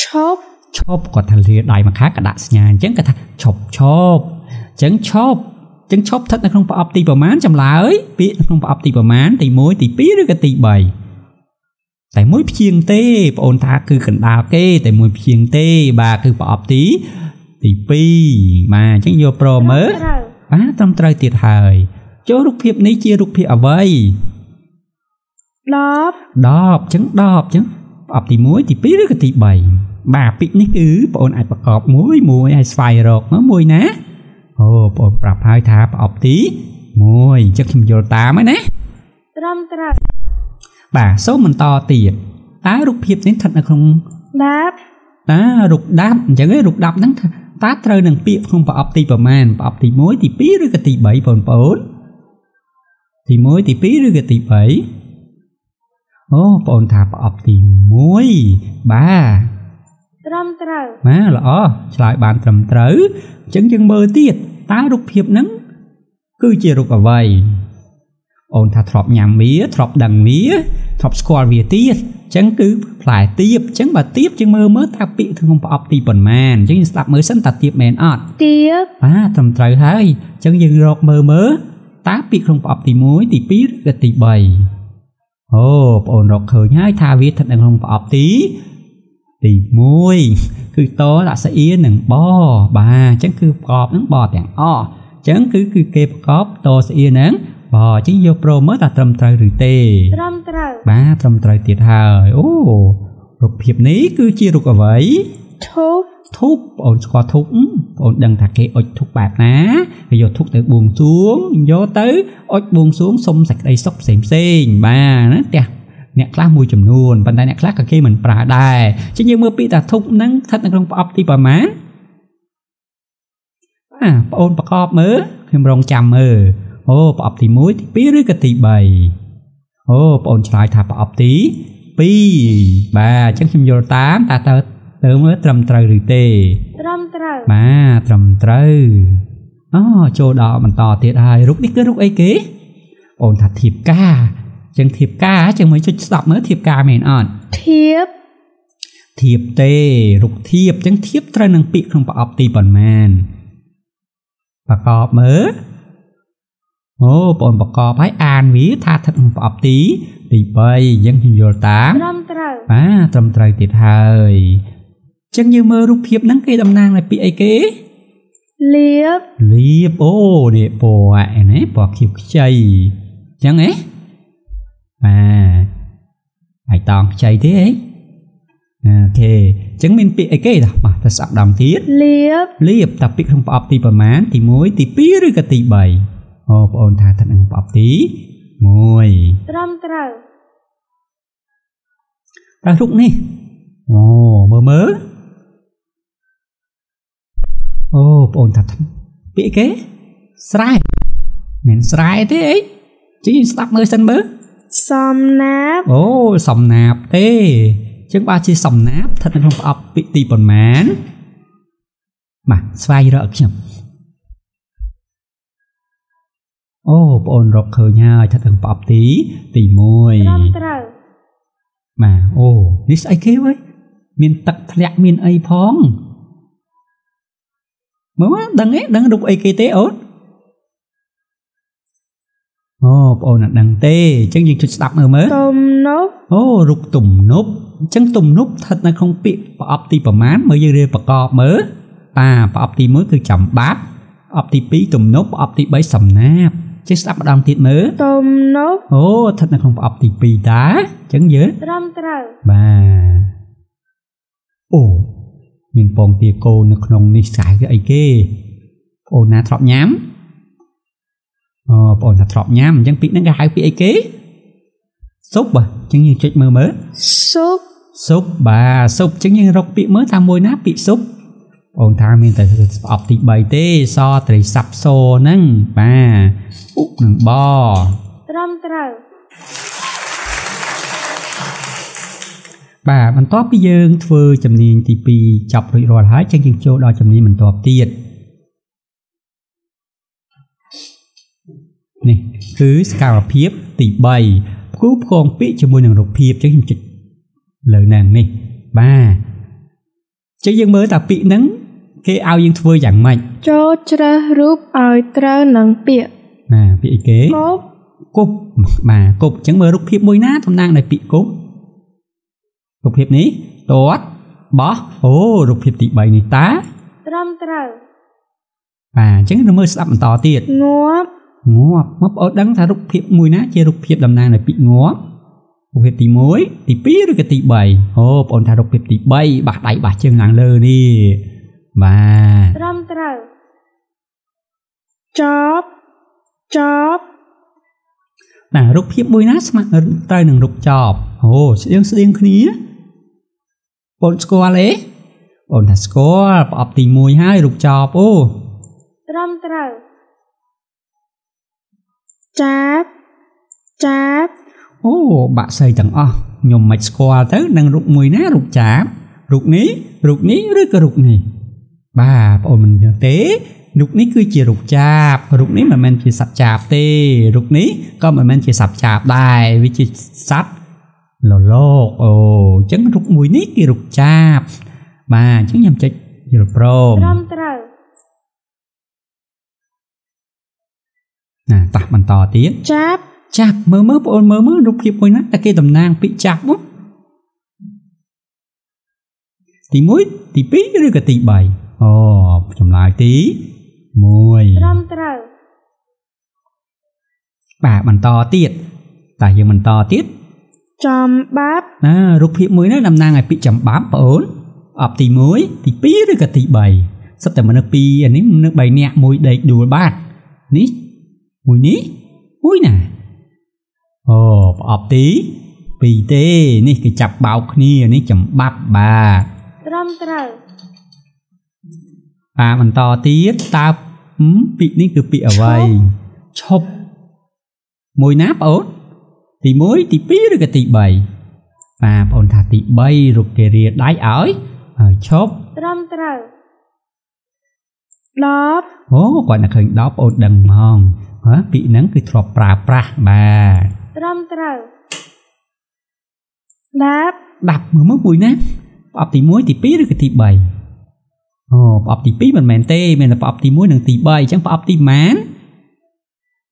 ឈប់ឈប់គាត់ថាលាដៃមួយខាងក៏ដាក់សញ្ញាអញ្ចឹងគាត់ថាឈប់ឈប់អញ្ចឹងឈប់អញ្ចឹងឈប់ស្ថិតនៅក្នុងប្រអប់ទីប្រមាណចម្លើយពាក្យនៅក្នុងប្រអប់ទីប្រមាណទី1ទី2ឬក៏ទី3តែមួយព្យាង្គទេបងអូនថាគឺកណ្ដាលគេ តែមួយព្យាង្គទេ បាទគឺប្រអប់ទីទី2បាទអញ្ចឹងយកព្រមមើលត្រូវបាទត្រឹមត្រូវទៀតហើយចូលរូបភាពនេះជារូបភាពអ្វី10 10អញ្ចឹង10អញ្ចឹងប្រអប់ទី1ទី2ឬក៏ទី3បាទពាក្យនេះគឺបងអូនអាចប្រកបមួយមួយហើយស្វែងរកមកមួយណា អូបងអូនប្រាប់ហើយថាប្រអប់ទី1អញ្ចឹងខ្ញុំយល់តាមហើយណាត្រឹមត្រូវបាទសូមបន្តទៀតតើរូបភាពនេះស្ថិតនៅក្នុងដាបតើរូបដាប់អញ្ចឹងឯងរូបដាប់ហ្នឹងថាតើត្រូវនឹងពាក្យក្នុងប្រអប់ទីប្រមាណប្រអប់ទី1ទី2ឬក៏ទី3បងប្អូនទី1ទី2ឬក៏ទី3អូបងអូនថាប្រអប់ទី1បាទ ត្រឹមត្រូវបាទល្អឆ្លើយបានត្រឹមត្រូវអញ្ចឹងយើងមើលទៀតតើរូបភាពហ្នឹងគឺជារូបអ្វីអូនថាធ្លាប់ញ៉ាំវាធ្លាប់ដឹងវាធ្លាប់ស្គាល់វាទៀតអញ្ចឹងគឺផ្លែទៀបអញ្ចឹងបើទៀបយើងមើលមើលតើពាក្យក្នុងប្រអប់ទីប៉ុន្មានអញ្ចឹងយើងស្ដាប់មើលសិនតើទៀបមែនអត់ទៀបបាទត្រឹមត្រូវហើយអញ្ចឹងយើងរកមើលមើលតើពាក្យក្នុងប្រអប់ទី1ទី2ឬក៏ទី3អូបងអូនរកឃើញហើយថាវាស្ថិតនៅក្នុងប្រអប់ទី ទី1គឺតដាក់ស្អៀននិងបបាទអញ្ចឹងគឺប្រកបនឹងបទាំងអស់អញ្ចឹងគឺគឺគេប្រកបតស្អៀននិងបបើចឹងយកប្រូមើលថាត្រឹមត្រូវឬទេត្រឹមត្រូវបាទត្រឹមត្រូវទៀតហើយអូរូបភាពនេះគឺជារូបអ្វីធូបធូបបងអូនស្គាល់ធូបអឺបងអូនដឹងថាគេអុជធូបបែបណាគេយកធូបទៅបួងសួងយកទៅអុជបួងសួងសុំសេចក្តីសុខផ្សេងផ្សេងៗបាទណាផ្ទះ អ្នកខ្លះមួយចំនួនប៉ុន្តែអ្នកខ្លះក៏គេមិនប្រើដែរចឹងយើងមើលពីថាធូបហ្នឹងស្ថិតនៅក្នុងប្រអប់ទីប្រមាណបាទបងអូនប្រកបមើលខ្ញុំរងចាំមើលអូប្រអប់ទី1ទី2ឬក៏ទី3អូបងអូនឆ្លើយថាប្រអប់ទី2បាទអញ្ចឹងខ្ញុំយល់តាមតើតើទៅមើលត្រឹមត្រូវឬទេត្រឹមត្រូវបាទត្រឹមត្រូវអូចូលដល់បន្តទៀតហើយរូបនេះគឺរូបអីគេអូនថាធៀបការ ចឹងធៀបការចឹងមើលចុចស្ដាប់មើលធៀបការមែនអត់ធៀបធៀបទេរូបធៀបចឹងធៀបត្រូវនឹងពាក្យក្នុងប្រអប់ទីប៉ុន្មានប្រកបមើលអូបងប្រកបហើយអានវាថាស្ថិតក្នុងប្រអប់ទីទី3ចឹងខ្ញុំយល់តាមត្រឹមត្រូវបាទត្រឹមត្រូវទៀតហើយចឹងយើងមើលរូបភាពហ្នឹងគេតំណាងឲ្យពាក្យអីគេលៀបលៀបអូនេះពណ៌អីនេះពណ៌ខៀវខ្ចីចឹងហ៎ បាទហើយតងខ្ចីទេអីអូខេចឹងមានពាក្យអីគេតាបាទទៅស្ដាប់ដងទៀតលៀបលៀបតាពាក្យក្នុងប្រអប់ទីប្រមាណទី1ទី2ឬក៏ទី3អូបងអូនថាថាក្នុងប្រអប់ទី1ត្រឹមត្រូវតើរូបនេះអូមើលមើលអូបងអូនថាពាក្យគេស្រែមិនស្រែទេអីជីស្ដាប់មើលសិនមើល សំណាបអូសំណាបទេចឹងបើជាសំណាបស្ថិតនៅក្នុងប្រអប់ពាក្យទីប៉ុន្មានបាទស្វែងរកឲ្យខ្ញុំអូបងអូនរកឃើញហើយស្ថិតក្នុងប្រអប់ទីទី1ត្រឹមត្រូវបាទអូនេះស្អីគេវ៉ៃមានទឹកធ្លាក់មានអីផងមើលមកដឹងទេដឹងរូបអីគេទេអូន អូបងអូនអត់ដឹងទេអញ្ចឹងយើងជួយស្ដាប់មើលមើលទំនប់អូរូបទំនប់អញ្ចឹងទំនប់ស្ថិតនៅក្នុងពាក្យប្រអប់ទីប្រមាណមើលយើងរៀនប្រកបមើលបាទប្រអប់ទី1គឺចាំបាប់ប្រអប់ទី2ទំនប់ប្រអប់ទី3សំណាបចេះស្ដាប់ម្ដងទៀតមើលទំនប់អូស្ថិតនៅក្នុងប្រអប់ទី2តាអញ្ចឹងយើងត្រឹមត្រូវបាទអូមានពងទាកូននៅក្នុងនេះស្រែគឺអីគេបងអូនណាធ្លាប់ញ៉ាំអូ បងអូនថាធ្លាប់ញ៉ាំអញ្ចឹងពីហ្នឹងគេហៅពីអីគេស៊ុបបាទអញ្ចឹងយើងចុចមើលមើលស៊ុបស៊ុបបាទស៊ុបអញ្ចឹងយើងរកពាក្យមើលថាមួយណាពាក្យស៊ុបបងអូនថាមានតែប្រអប់ទី3ទេសត្រីសាប់សហ្នឹងបាទអ៊ុនឹងបត្រឹមត្រូវបាទបន្ទាប់ពីយើងធ្វើជំនាញទី2ចប់រួចរាល់ហើយចឹងយើងចូលដល់ជំនាញបន្ទាប់ទៀត នេះគឺសកម្មភាពទី3គូផ្គងពាក្យជាមួយនឹងរូបភាពចឹងខ្ញុំចុចលើហ្នឹងនេះបាទចឹងយើងមើលតាពាក្យហ្នឹងគេឲ្យយើងធ្វើយ៉ាងម៉េចចូលជ្រើសរូបឲ្យត្រូវនឹងពាក្យបាទពាក្យអីគេគប់គប់បាទគប់ចឹងមើលរូបភាពមួយណាតំណាងដោយពាក្យគប់រូបភាពនេះទាត់បោះអូរូបភាពទី3នេះតាត្រឹមត្រូវបាទអញ្ចឹងនៅមើលស្ដាប់បន្តទៀតងាប់ ងាប់មកបងប្អូនដឹងថារូបភាពមួយណាជារូបភាពតំណាងដោយពាក្យងាប់រូបភាពទី1ទី2ឬក៏ទី3អូបងប្អូនថារូបភាពទី3បាសដៃបាសជើងឡើងលើនេះបាទត្រឹមត្រូវចប់ចប់ណារូបភាពមួយណាស្មើត្រូវនឹងរូបចប់អូស្តៀងស្តៀងគ្នាបងស្គាល់ទេបងថាស្គាល់ប្រអប់ទី1ហើយរូបចប់អូត្រឹមត្រូវ ចាប់ចាប់អូបាក់សីទាំងអស់ខ្ញុំមិនស្គាល់ទៅនឹងរូបមួយណារូបចាបរូបនេះរូបនេះឬក៏រូបនេះបាទបងអូនមិនយល់ទេរូបនេះគឺជារូបចាបរូបនេះមិនមែនជាសត្វចាបទេរូបនេះក៏មិនមែនជាសត្វចាបដែរវាជាសត្វលលោកអូអញ្ចឹងរូបមួយនេះគឺរូបចាបបាទអញ្ចឹងខ្ញុំចុចយល់ព្រមត្រឹមត្រូវ ណាតោះបន្តទៀតចាប់ចាប់មើលមើលបងអូនមើលមើលរូបភាពមួយណាតែគេតំណាងពាក្យចាប់មកទី1ទី2ឬក៏ទី3អូចម្លើយទី1ត្រឹមត្រូវបាទបន្តទៀតតើយើងបន្តទៀតចំបាប់ណារូបភាពមួយនេះតំណាងឲ្យពាក្យចំបាប់បងអូនអបទី1ទី2ឬក៏ទី3សិតតែមនុស្សពីរអានេះមនុស្ស3នាក់មួយដេកដួលបាទនេះ មួយនេះមួយណាអូប្រអប់ទី2ទេនេះគេចាប់បោកគ្នានេះចំបាប់បាទត្រឹមត្រូវបាទបន្តទៀតតើហឹមពាក្យនេះគឺពាក្យអ្វីឈប់មួយណាបងអូនទី1ទី2ឬក៏ទី3បាទបងអូនថាទី3រូបគេរាដៃឲ្យហើយឈប់ត្រឹមត្រូវដប់អូគាត់នឹកឃើញ10បងអូនដឹងហ្មង ហ៎ពាក្យហ្នឹងគឺធ្លាប់ប្រើប្រាស់បាទត្រឹមត្រូវដាប់ដាប់មើលមកមួយណាប្រអប់ទី1ទី2ឬក៏ទី3អូប្រអប់ទី2មិនមែនទេមានតែប្រអប់ទី1និងទី3អញ្ចឹងប្រអប់ទីម៉ាន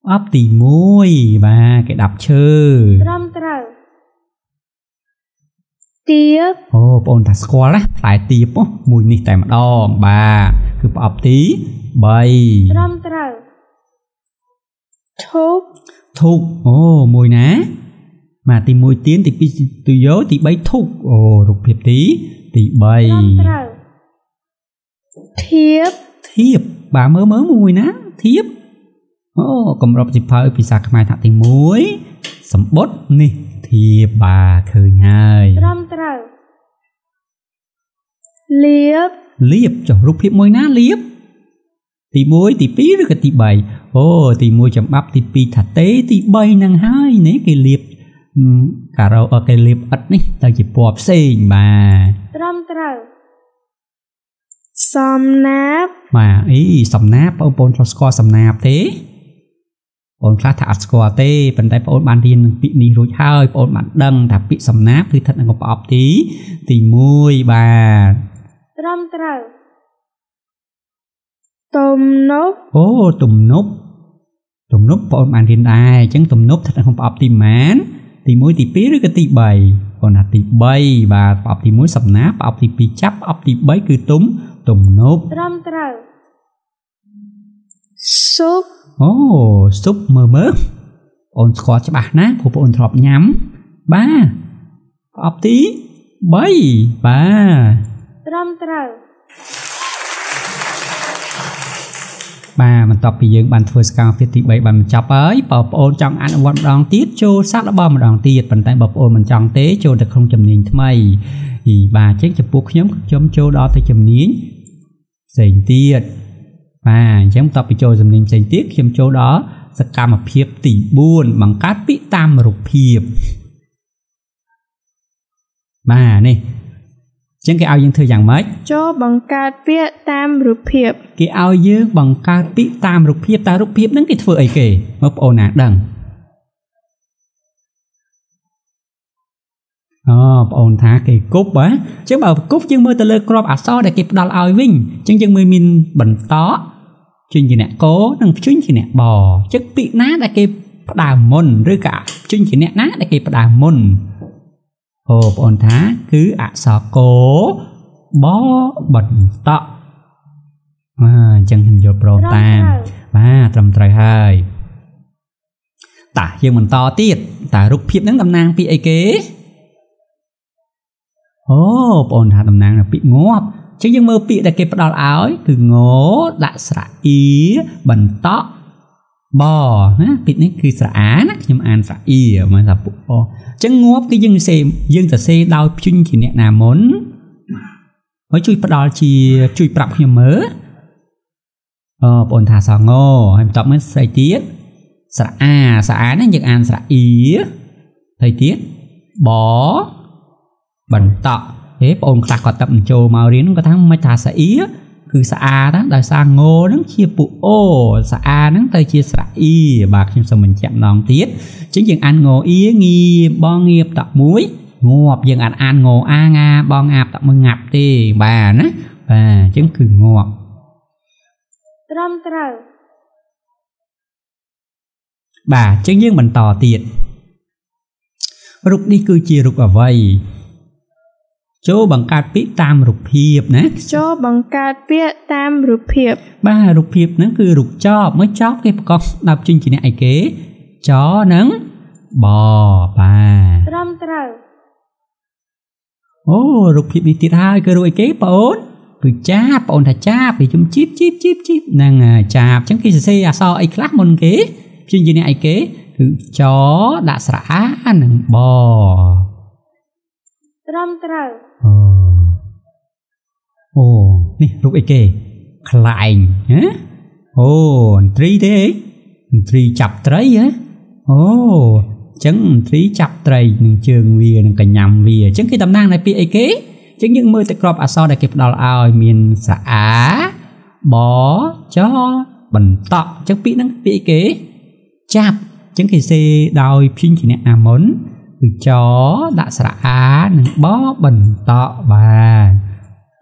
ប្រអប់ទី1បាទគេដាប់ឈើត្រឹមត្រូវទៀបអូបងអូនថាស្គាល់ណាផ្លែទៀបហ៎មួយនេះតែម្ដងបាទគឺប្រអប់ទី3ត្រឹមត្រូវ ឈប់ធូបអូមួយណាបាទទី1ទៀនទី2ទុយោទី3ធូបអូរូបភាពទីទីត្រឹម3ត្រូវធៀបធៀបបាទមើលមើលមួយណាធៀបអូកម្របសិភៅភាសាខ្មែរថាទី1សម្បត្តិនេះធៀបបាទឃើញហើយត្រឹមត្រូវលៀបលៀបចុះរូបភាពមួយណាលៀបទី1ទី2ឬក៏ទី3 អូទី1ចំបាប់ទី2ថាទេទី3ហ្នឹងហើយនេះគេលៀបហឹមការ៉ូអគេលៀបឥតនេះទៅជាពណ៌ផ្សេងបាទត្រឹមត្រូវសំណាបបាទអីសំណាបបងប្អូនឆ្លស្គាល់សំណាបទេបងខ្លះថាអត់ស្គាល់ទេប៉ុន្តែបងប្អូនបានរៀននឹងពាក្យនេះរួចហើយបងប្អូនបានដឹងថាពាក្យសំណាបគឺស្ថិតនៅក្នុងប្រអប់ទីទី1បាទត្រឹមត្រូវ ទំនប់អូទំនប់ទំនប់បងប្អូនបានរៀនដែរអញ្ចឹងទំនប់ស្ថិតនៅក្នុងប្រអប់ទីម៉ានទី1ទី2ឬក៏ទី3បងថាទី3បាទប្រអប់ទី1សំណាបប្រអប់ទី2ចាប់ប្រអប់ទី3គឺទុំទំនប់ត្រឹមត្រូវស៊ុបអូស៊ុបមើលមើលបងស្គាល់ច្បាស់ណាស់ព្រោះបងធ្លាប់ញ៉ាំបាទប្រអប់ទី3បាទត្រឹមត្រូវ បាទបន្ទាប់ពីយើងបានធ្វើសកម្មភាពទី3បានបញ្ចប់ហើយបើបងប្អូនចង់អនុវត្តម្ដងទៀតចូលសាកល្បងម្ដងទៀតប៉ុន្តែបើបងប្អូនមិនចង់ទេចូលទៅក្នុងជំនាញថ្មីអីបាទអញ្ចឹងចំពោះខ្ញុំខ្ញុំចូលដល់ទៅជំនាញផ្សេងទៀតបាទអញ្ចឹងបន្ទាប់ពីចូលជំនាញផ្សេងទៀតខ្ញុំចូលដល់សកម្មភាពទី4បង្កើតពាក្យតាមរូបភាពបាទនេះអញ្ចឹងគេឲ្យយើងធ្វើយ៉ាងម៉េចចូលបង្កើតពាក្យតាមរូបភាពគេឲ្យយើងបង្កើតពាក្យតាមរូបភាពតើរូបភាពហ្នឹងគេធ្វើអីគេមើលបងប្អូនណាដឹងអូបងប្អូនថាគេគប់ហ៎អញ្ចឹងបើគប់យើងមើលទៅលើក្របអក្សរដែលគេផ្ដល់ឲ្យវិញអញ្ចឹងយើងមើលមានបន្តជញ្ជាអ្នកកនិងភ្ជញ្ជាអ្នកបអញ្ចឹងពាក្យណាដែលគេផ្ដើមមុនឬក៏ភ្ជញ្ជាអ្នកណាដែលគេផ្ដើមមុន អូបងប្អូនថាគឺអក្សរកបបន្តបាទអញ្ចឹងខ្ញុំយល់ព្រមត្រឹមតាមត្រូវបាទត្រឹមត្រូវហើយតើយើងបន្តទៀតតើរូបភាពហ្នឹងតំណាងពីអីគេអូបងប្អូនថាតំណាងពីងាប់អញ្ចឹងយើងមើលពាក្យដែលគេផ្ដល់ឲ្យគឺងដាក់ស្រៈអ៊ីបន្ត បណាពាក្យនេះគឺស្រៈអាណាខ្ញុំអានស្រៈអ៊ីមិនថាពុកអអញ្ចឹងងាប់គឺយើងសេយើងសរសេរដោយភ្ជញ្ជាអ្នកណាមុនហើយជួយផ្ដល់ជាជួយប្រាប់ខ្ញុំមើលអូបងប្អូនថាសងោហើយបន្ទាប់មកស្អីទៀតស្រៈអាស្រៈអានេះយើងអានស្រៈអ៊ីហើយទៀតបបន្តហេបងប្អូនខ្លះគាត់ទឹកបញ្ចូលមករៀនគាត់ថាមិនថាស្រៈអ៊ី គឺស្រៈអាណាដោយសារងោហ្នឹងជាពុអូស្រៈអាហ្នឹងទៅជាស្រៈអ៊ីបាទខ្ញុំសូមបញ្ជាក់ម្ដងទៀតអញ្ចឹងយើងអានងោអ៊ីងៀបងងៀបតមួយងាប់យើងអាចអានងោអាងាបងអាបតមួយងាប់ទេបាទណាបាទអញ្ចឹងគឺងាប់ត្រឹមត្រូវបាទអញ្ចឹងយើងបន្តទៀតរូបនេះគឺជារូបអ្វី ចូលបង្កើតពាក្យតាមរូបភាពណាចូលបង្កើតពាក្យតាមរូបភាព បាទរូបភាពហ្នឹងគឺរូបចប់មើលចប់គេប្រកបដល់ជញ្ជាអ្នកអីគេចនិងបបាទត្រឹមត្រូវអូរូបភាពនេះទៀតហើយគឺរូបអីគេបងអូនគឺចាបបងអូនថាចាបពីជុំជីបជីបជីបជីបហ្នឹងហើយចាបអញ្ចឹងគេសរសេរអក្សរអីខ្លះមុនគេព្យញ្ជនៈអីគេគឺចដាក់ស្រៈអានិងប ត្រឹមត្រូវអូអូនេះរូបអីគេខ្លែងហ៎អូអន្ត្រីទេអន្ត្រីចាប់ត្រីហ៎អូអញ្ចឹងអន្ត្រីចាប់ត្រីនឹងជើងវានឹងកញ្ញាំវាអញ្ចឹងគេតំណាងឲ្យពាក្យអីគេអញ្ចឹងយើងមើលទៅក្របអក្សរដែលគេផ្ដល់ឲ្យមានស្រៈអាបចបន្តក់អញ្ចឹងពាក្យហ្នឹងពាក្យអីគេចាប់អញ្ចឹងគេសេដោយព្យញ្ជនៈអាមុន គឺចដាក់ស្រៈអានិងបបន្តក់បាទ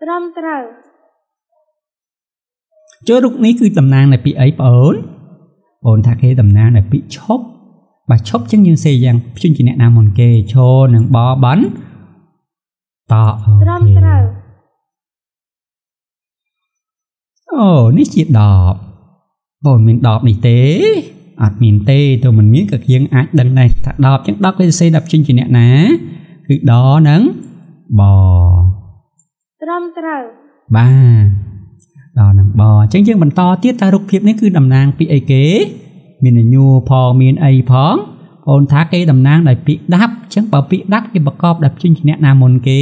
ត្រឹមត្រូវចូលរូបនេះគឺតំណាងនៃពាក្យអីបងអូនបងអូនថាគេតំណាងនៃពាក្យឈប់បាទឈប់ចឹងយើងសេយ៉ាងព្យញ្ជនៈណាមុនគេឈរនិងបបានតអូត្រឹមត្រូវអូនេះជាដបបងមានដបនេះទេ អត់មានទេទៅមិនមានក៏យើងអាចដឹងដែរថាដបចឹងដបគេសរសេរដល់ព្យញ្ជនៈណាគឺដនិងបត្រឹមត្រូវបាទដល់នឹងបអញ្ចឹងយើងបន្តទៀតតើរូបភាពនេះគឺតំណាងពីអីគេ មានញួរផងមានអីផងបងអូនថាគេតំណាងដោយពាក្យដាប់អញ្ចឹងបើពាក្យដាប់គេប្រកបដោយព្យញ្ជនៈណាមុនគេ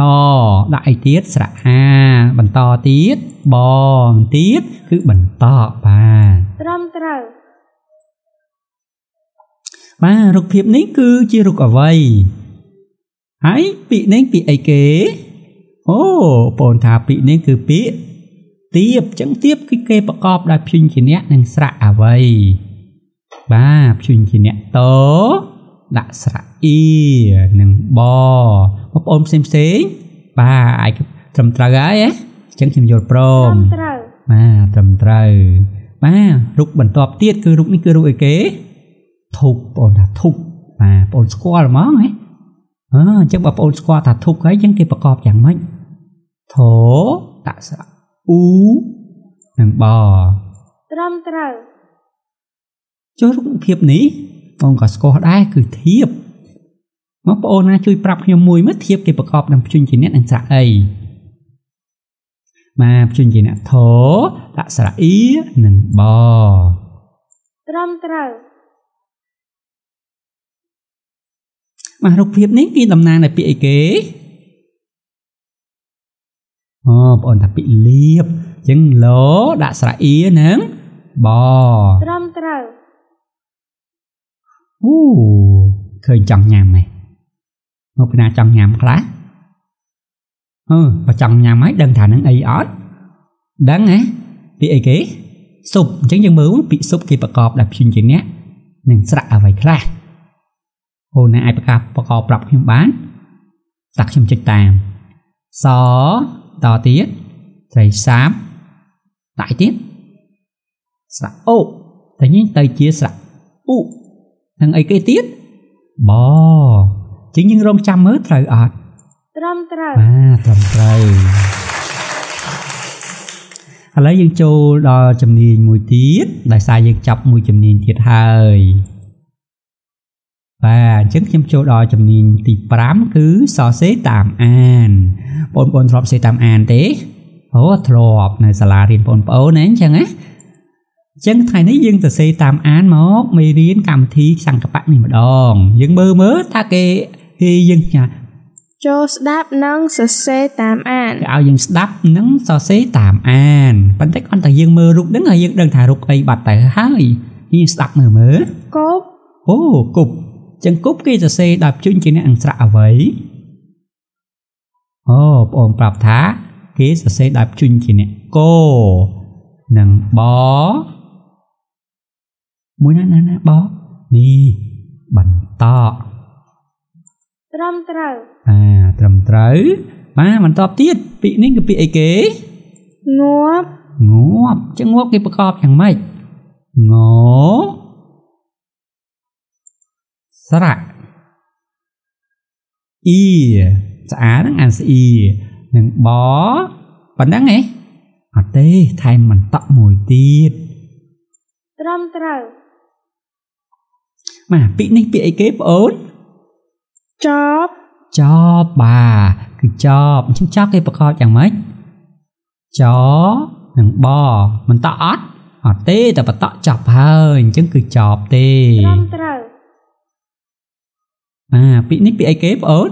ដដាក់អីទៀតស្រៈអាបន្តទៀតបងទៀតគឺបន្តបាទត្រឹមត្រូវបាទរូបភាពនេះគឺជារូបអ្វីហើយពាក្យនេះពាក្យអីគេអូបងអូនថាពាក្យនេះគឺពាក្យទៀបចឹងទៀបគឺគេប្រកបដោយព្យញ្ជនៈនិងស្រៈអ្វីបាទព្យញ្ជនៈត ដាក់ស្រៈអ៊ីនិងបបងប្អូនផ្សេងផ្សេងៗបាទអាចត្រឹមត្រូវហើយណាចឹងខ្ញុំយល់ព្រត្រឹមមត្រូវបាទត្រឹមត្រូវបាទរូបបន្ទាប់ទៀតគឺរូបនេះគឺរូបអីគេធុបបងថាធុបបាទបងស្គាល់ហ្មងហ៎អឺអញ្ចឹងបើបងស្គាល់ថាធុបហើយអញ្ចឹងគេប្រកបយ៉ាងម៉េចធតសៈអ៊ូនិងបត្រឹមត្រូវចុះរូបភាពនេះ បងក៏ស្គាល់ដែរគឺធៀបមកបងអូនណាជួយប្រាប់ខ្ញុំមួយមើលធៀបគេប្រកបនឹងព្យញ្ជនៈនិងស្រៈអីបាទព្យញ្ជនៈធតស្រៈអ៊ីនិងបត្រឹមត្រូវបាទរូបភាពនេះគឺតំណាងនៃពាក្យអីគេអូបងអូនថាពាក្យលៀបអញ្ចឹងលោដាក់ស្រៈអ៊ីនិងបត្រឹមត្រូវ អូឃើញចង់ញ៉ាំហ៎មកពីណាចង់ញ៉ាំខ្លះអឺបើចង់ញ៉ាំហើយដឹងថានឹងអីអត់ដឹងហ៎ពាក្យអីគេស៊ុបអញ្ចឹងយើងមើលពាក្យស៊ុបគេប្រកបដោយព្យញ្ជនៈនិងស្រៈអ្វីខ្លះអូនណាអាចប្រកាសប្រកបប្រាប់ខ្ញុំបានតាខ្ញុំចុចតាមសតទៀតត្រីសាបដាក់អីទៀតស្រៈអូតែនេះទៅជាស្រៈអ៊ូ និងអីគេទៀតបជាងយើងរងចាំមើលត្រូវអត់ត្រឹមត្រូវបាទត្រឹមត្រូវឥឡូវយើងចូលដល់ជំនាញមួយទៀតដោយសារយើងចាប់មួយជំនាញទៀតហើយបាទអញ្ចឹងខ្ញុំចូលដល់ជំនាញទី5គឺសរសេរតាមអានបងប្អូនធ្លាប់សរសេរតាមអានទេអូធ្លាប់នៅសាលារៀនបងប្អូនណាអញ្ចឹងណា អញ្ចឹងថ្ងៃនេះយើងសរសេរតាមអានមកមេរៀនកម្មវិធីសង្កបៈនេះម្ដង យើងមើលមើលថាគេគេយើងចាចូលស្ដាប់និងសរសេរតាមអានគេឲ្យយើងស្ដាប់និងសរសេរតាមអានប៉ុន្តែគ្រាន់តែយើងមើលរូបហ្នឹងហើយយើងដឹងថារូបអីបាត់ទៅហើយយើងស្ដាប់មើលមើលគប់អូគប់ចឹងគប់គេសរសេរដោយព្យញ្ជនៈអង្ស្រៈអ្វីអូបងអូនប្រាប់ថា គេសរសេរដោយព្យញ្ជនៈកនិងប មួយណាណាណាបនេះបន្តត្រឹមត្រូវបាទត្រឹមត្រូវបាទបន្តទៀតពាក្យនេះគឺពាក្យអីគេងាប់ងាប់ចឹងងាប់គេប្រកបយ៉ាងម៉េចងស្រៈអ៊ីស្អាតហ្នឹងអានស្អ៊ីនិងបប៉ុណ្ណឹងហ៎អត់ទេថែមបន្តក់មួយទៀតត្រឹមត្រូវ បាទពាក្យនេះពាក្យអីគេបងអូនចប់ចប់បាទគឺចប់អញ្ចឹងចប់គេប្រកបយ៉ាងម៉េចចនិងបមិនតក់អត់អត់ទេតែបតក់ចប់ហើយអញ្ចឹងគឺចប់ទេត្រឹមត្រូវបាទពាក្យនេះពាក្យអីគេបងអូន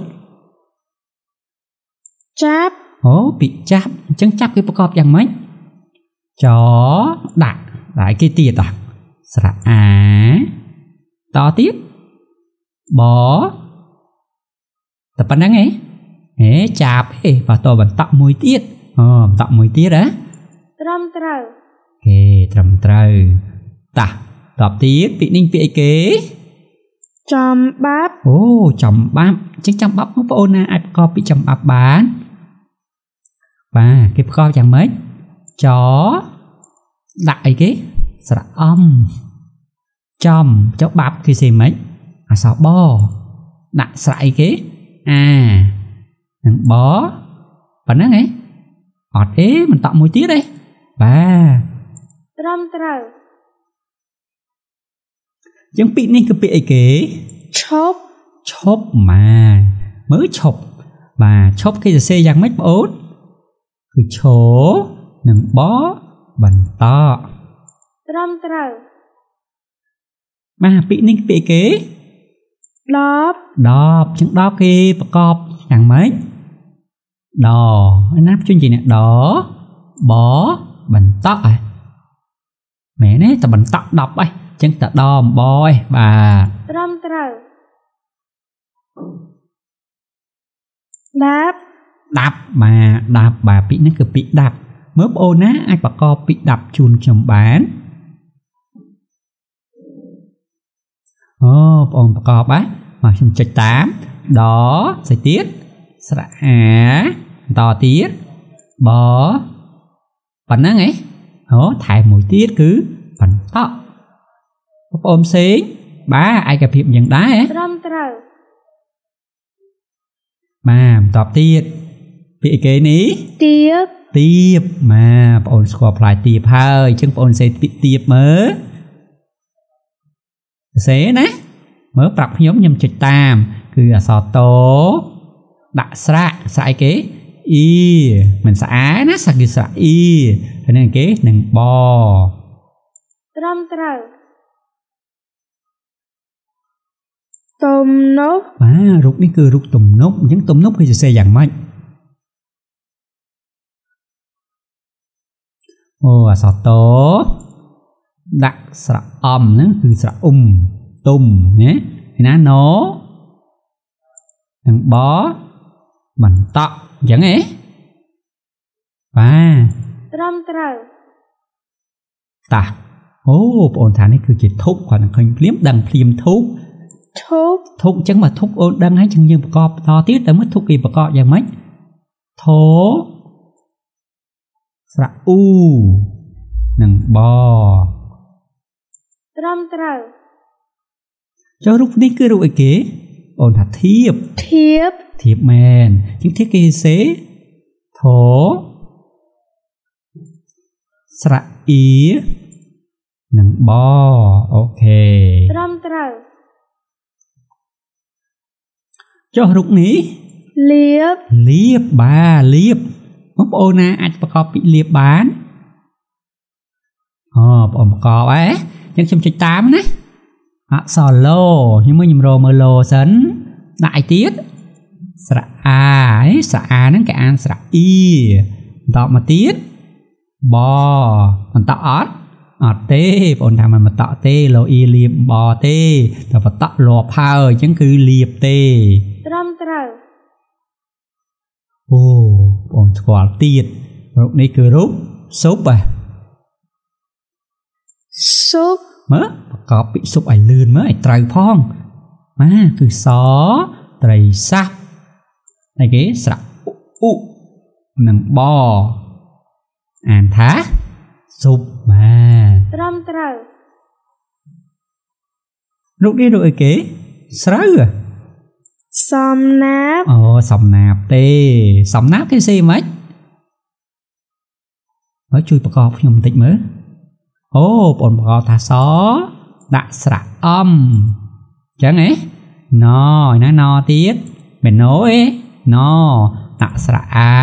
ចាប់អូពាក្យចាប់អញ្ចឹងចាប់គេប្រកបយ៉ាងម៉េចចដាក់ដាក់អីគេទៀតอ่ะស្រៈអា តទៀតបតែប៉ុណ្្នឹងឯងហេចាប់ឯងបើតបន្តក់មួយទៀតអូបន្តក់មួយទៀតហ៎ត្រឹមត្រូវគេត្រឹមត្រូវតោះតបទៀតពាក្យនេះពាក្យអីគេចំបាប់អូចំបាប់អញ្ចឹងចំបាប់បងប្អូនណាអាចប្រកបពីចំបាប់បានបាទគេប្រកបយ៉ាងម៉េចចដាក់អីគេស្រៈអំ ចំចុះបាប់គឺសេម៉េចអសបដាក់ស្រៈអីគេអានឹងបប៉ុណ្ណឹងឯងអត់ទេមិនតក់មួយទៀតទេបាទត្រឹមត្រូវអញ្ចឹងពាក្យនេះគឺពាក្យអីគេឈប់ឈប់បាទមើលឈប់បាទឈប់គេសរសេរយ៉ាងម៉េចបងអូនគឺឈនិងបបន្តត្រឹមត្រូវ បាទពាក្យនេះពាក្យអីគេដប់10ជាង10គេប្រកបយ៉ាងម៉េចដឯណាភ្ជុញជាអ្នកដបបន្តឯមែនទេតែបន្ត10ឯងចឹងតែដអំបឯងបាទត្រឹមត្រូវដាប់ដាប់បាទដាប់បាទពាក្យនេះគឺពាក្យដាប់មើលបងអូនណាអាចប្រកបពាក្យដាប់ជូនខ្ញុំបាន អូបងអូនប្រកបបាទមកខ្ញុំចុចតាមដស្អីទៀតស្រៈអាបន្តទៀតបប៉ុណ្ណឹងឯងអូថែមមួយទៀតគឺបន្តបងប្អូនផ្សេងបាទឯកភាពយ៉ាងដែរហ៎ត្រឹមត្រូវបាទបន្តទៀតពាក្យអីគេនេះទៀបទៀបបាទបងអូនស្គាល់ផ្លែទៀបហើយអញ្ចឹងបងអូនសេពាក្យទៀបមើល សេណាមើលប្រាប់ខ្ញុំខ្ញុំចុចតាម គឺអក្សរតដាក់ស្រៈស្រៈអីគេអ៊ីមិនស្អាណាសាគឺស្រៈអ៊ីហើយនឹងគេនឹងបត្រឹមត្រូវទំនោះបាទរូបនេះគឺរូបទំនប់អញ្ចឹងទំនប់គឺសរសេរយ៉ាងម៉េចអូអក្សរត ដាក់ស្រៈអំហ្នឹងគឺស្រៈអ៊ុំទុំណាឯណាណនឹងបបន្តក់អញ្ចឹងហ៎បាទត្រឹមត្រូវតាអូបងអូនថានេះគឺជាធុកគាត់នឹងឃើញភ្លាមដឹងភ្លាមធុកឈប់ធុកអញ្ចឹងមកធុកអូនដឹងហើយចឹងយើងប្រកបបន្តទៀតតែមើលធុកគេប្រកបយ៉ាងម៉េចធោស្រៈអ៊ូនិងប ត្រឹមត្រូវចុះរូបនេះគឺរូបអីគេអូនថាធៀបធៀបធៀបមែនជាងធៀបគេសេធោស្រៈអ៊ីនិងបអូខេត្រឹមត្រូវចុះរូបនេះលៀបលៀបបាទលៀបបងប្អូនណាអាចប្រកបពីលៀបបានអូបងប្អូនប្រកបហ៎ អញ្ចឹងខ្ញុំចុចតាមណាអក្សរឡខ្ញុំមើលខ្ញុំរកមើលឡសិនដាក់អីទៀតស្រៈអាហ៎ស្រៈអាហ្នឹងគេអានស្រៈអ៊ីបន្តមកទៀតបបន្តអត់អត់ទេបងប្អូនថាมันបន្តទេលោអ៊ីលៀបបទេតែបន្តលាប់ហើយអញ្ចឹងគឺលៀបទេត្រឹមត្រូវអូបងស្គាល់ទៀតរូបនេះគឺរូបស៊ុបហ៎ ស៊ុបមើលប្រកបពីស៊ុបឲ្យលឿនមើលឲ្យត្រូវផងបាទគឺសត្រីសាប់ហើយគេស្រៈអ៊ុនិងបអានថាស៊ុបបាទត្រឹមត្រូវរូបនេះរូបអីគេស្រូវហ៎សំណាបអូសំណាបទេ សំណាបគេសេមិនមើលជួយប្រកបខ្ញុំបន្តិចមើល អូបងប្រកបថាសដាក់ស្រៈអំចឹងហ៎ណណាណទៀតមិនណូអេណអក្សរអា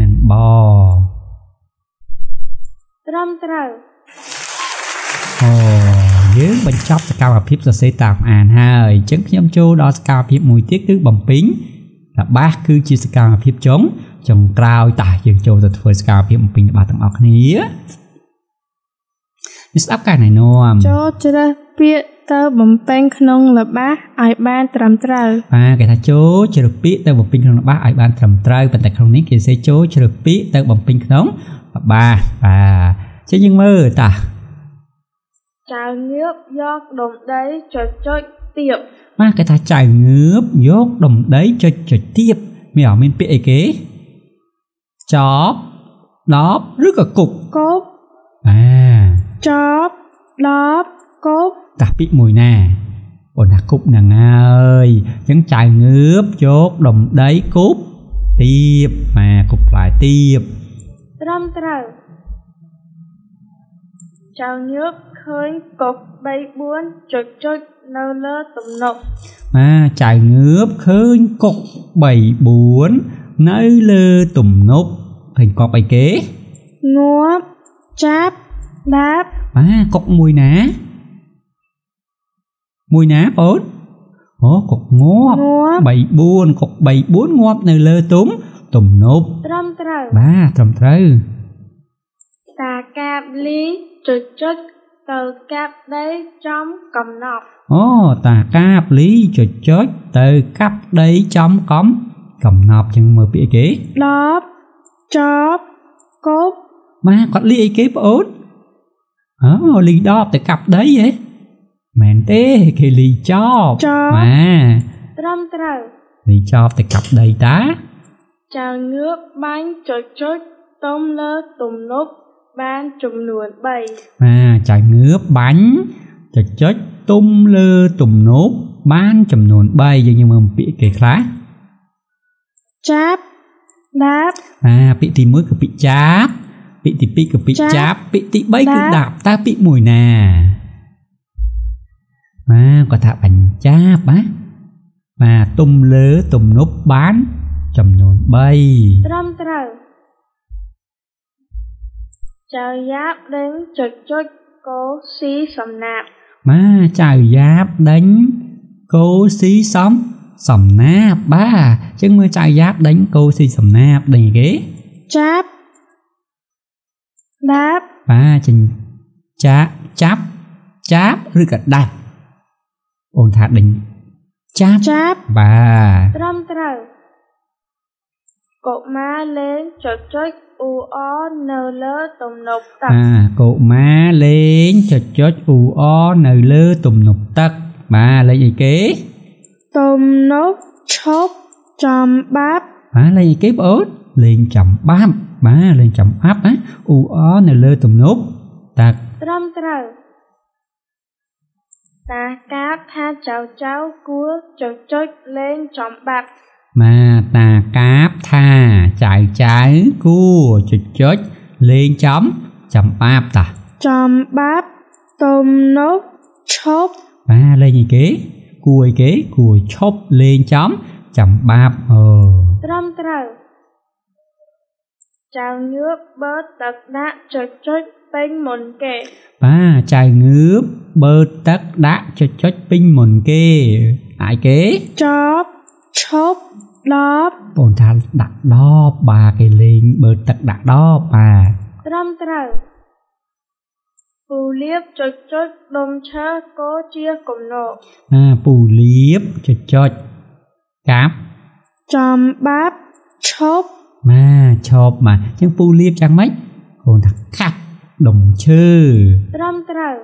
និងបត្រឹមត្រូវអូយើងបញ្ចប់សកម្មភាពសរសេរតាមអានហើយអញ្ចឹងខ្ញុំចូលដល់សកម្មភាពមួយទៀតគឺបំពេញល្បះគឺជាសកម្មភាពចុងចុងក្រោយតោះយើងចូលទៅធ្វើសកម្មភាពបំពេញល្បះទាំងអស់គ្នា នេះស្ដាប់កាលណែនាំចូលជ្រើសពាក្យទៅបំពេញក្នុងល្បះឲ្យបានត្រឹមត្រូវបាទគេថាចូលជ្រើសពាក្យទៅបំពេញក្នុងល្បះឲ្យបានត្រឹមត្រូវប៉ុន្តែក្នុងនេះគេសេចូលជ្រើសពាក្យទៅបំពេញក្នុងល្បះបាទចឹងយើងមើលតាចៅងឿបយកដុំដីចុចចុចទៀបបាទគេថាចៅងឿបយកដុំដីចុចចុចទៀបមានអត់មានពាក្យអីគេចប់ដប់ឬក៏គប់គប់បាទ ចប់ដប់គប់តាពាក្យមួយណាអូនថាគប់ហ្នឹងហើយអញ្ចឹងចៅងឿបយកដុំដីគប់ទៀបបាទគប់ផ្លែទៀបត្រឹមត្រូវចៅងឿបឃើញកុក3 4ចុចចុចនៅលើទំនប់បាទចៅងឿបឃើញកុក3 4នៅលើទំនប់ឃើញកុកអីគេងាប់ចាប់ ដាបបាទកុកមួយណា មួយណាបងអូកុកងាប់ងាប់3 4កុក3 4ងាប់នៅលើទុំទំនប់ត្រឹមត្រូវបាទត្រឹមត្រូវតាកាបលីចុចចុចទៅកាប់ដីចំកំណប់អូតាកាបលីចុចចុចទៅកាប់ដីចំកំកំណប់ចឹងមើលពាក្យអីគេដប់ចប់គប់បាទគាត់លីអីគេបងអូន អូលីដបទៅកាប់ដីហ៎មែនទេគេលីចប់បាទត្រឹមត្រូវលីចប់ទៅកាប់ដីតាចៅងឿបបាញ់ចុចចុចទុំលើទំនប់បានចំនួន3បាទចៅងឿបបាញ់ចុចចុចទុំលើទំនប់បានចំនួន3យើងយើងមើលពាក្យគេខ្លះចាប់ដាបបាទពាក្យទី1គឺពាក្យចាប់ ពាក្យទី2គឺពាក្យចាប់ចាប់ពាក្យទី3គឺដាបដាប់តើពាក្យមួយណាបាទគាត់ថាបញ្ចាប់ណាបាទទុំលើទំនប់បានចំនួន3ត្រឹមត្រូវចៅយ៉ាបដេញចុចចុចកោស៊ីសំណាបបាទចៅយ៉ាបដេញគោស៊ីសំសំណាបបាទអញ្ចឹងមើលចៅយ៉ាបដេញគោស៊ីសំណាបដេញអីគេចាប់ ដាបបាទចិញ្ចាចាប់ចាប់ឬក៏ដាប់អូនថាដេញចាប់ចាប់បាទត្រឹមត្រូវកុមារលេងចុចចុចអ៊ូអនៅលើទំនប់ទឹកបាទកុមារលេងចុចចុចអ៊ូអនៅលើទំនប់ទឹកបាទលេងអីគេទំនប់ឈប់ចំបាប់បាទលេងអីគេបងអូនលេងចាំបាប់ បាទលេងចាំបាប់ណាអ៊ូអនៅលើទំនប់ទឹកត្រឹមត្រូវតាកាបថាចៅចៅគួរចុចចុចលេងចំបាប់បាទតាកាបថាចៅចៅគួរចុចចុចលេងចំចាំបាប់តាចំបាប់ទំនប់ឈប់បាទលេងអីគេគួរអីគេគួរឈប់លេងចំចាំបាប់អូត្រឹមត្រូវ ចៅញឿបបើទឹកដាក់ចុចចុចពេញមុនគេ បាទចៅងឿបបើទឹកដាក់ចុចចុចពេញមុនគេអាយគេចប់ឈប់ដប់បងថាដាក់ដបបាទគេលេងបើទឹកដាក់ដបបាទត្រឹមត្រូវពូលៀបចុចចុចដុំឈើកោជាគំនរអាពូលៀបចុចចុចកាប់ចំបាប់ឈប់ បាទឈប់បាទអញ្ចឹងពូលៀបយ៉ាងម៉េចកូនថាកាប់ដុំឈើត្រឹមត្រូវ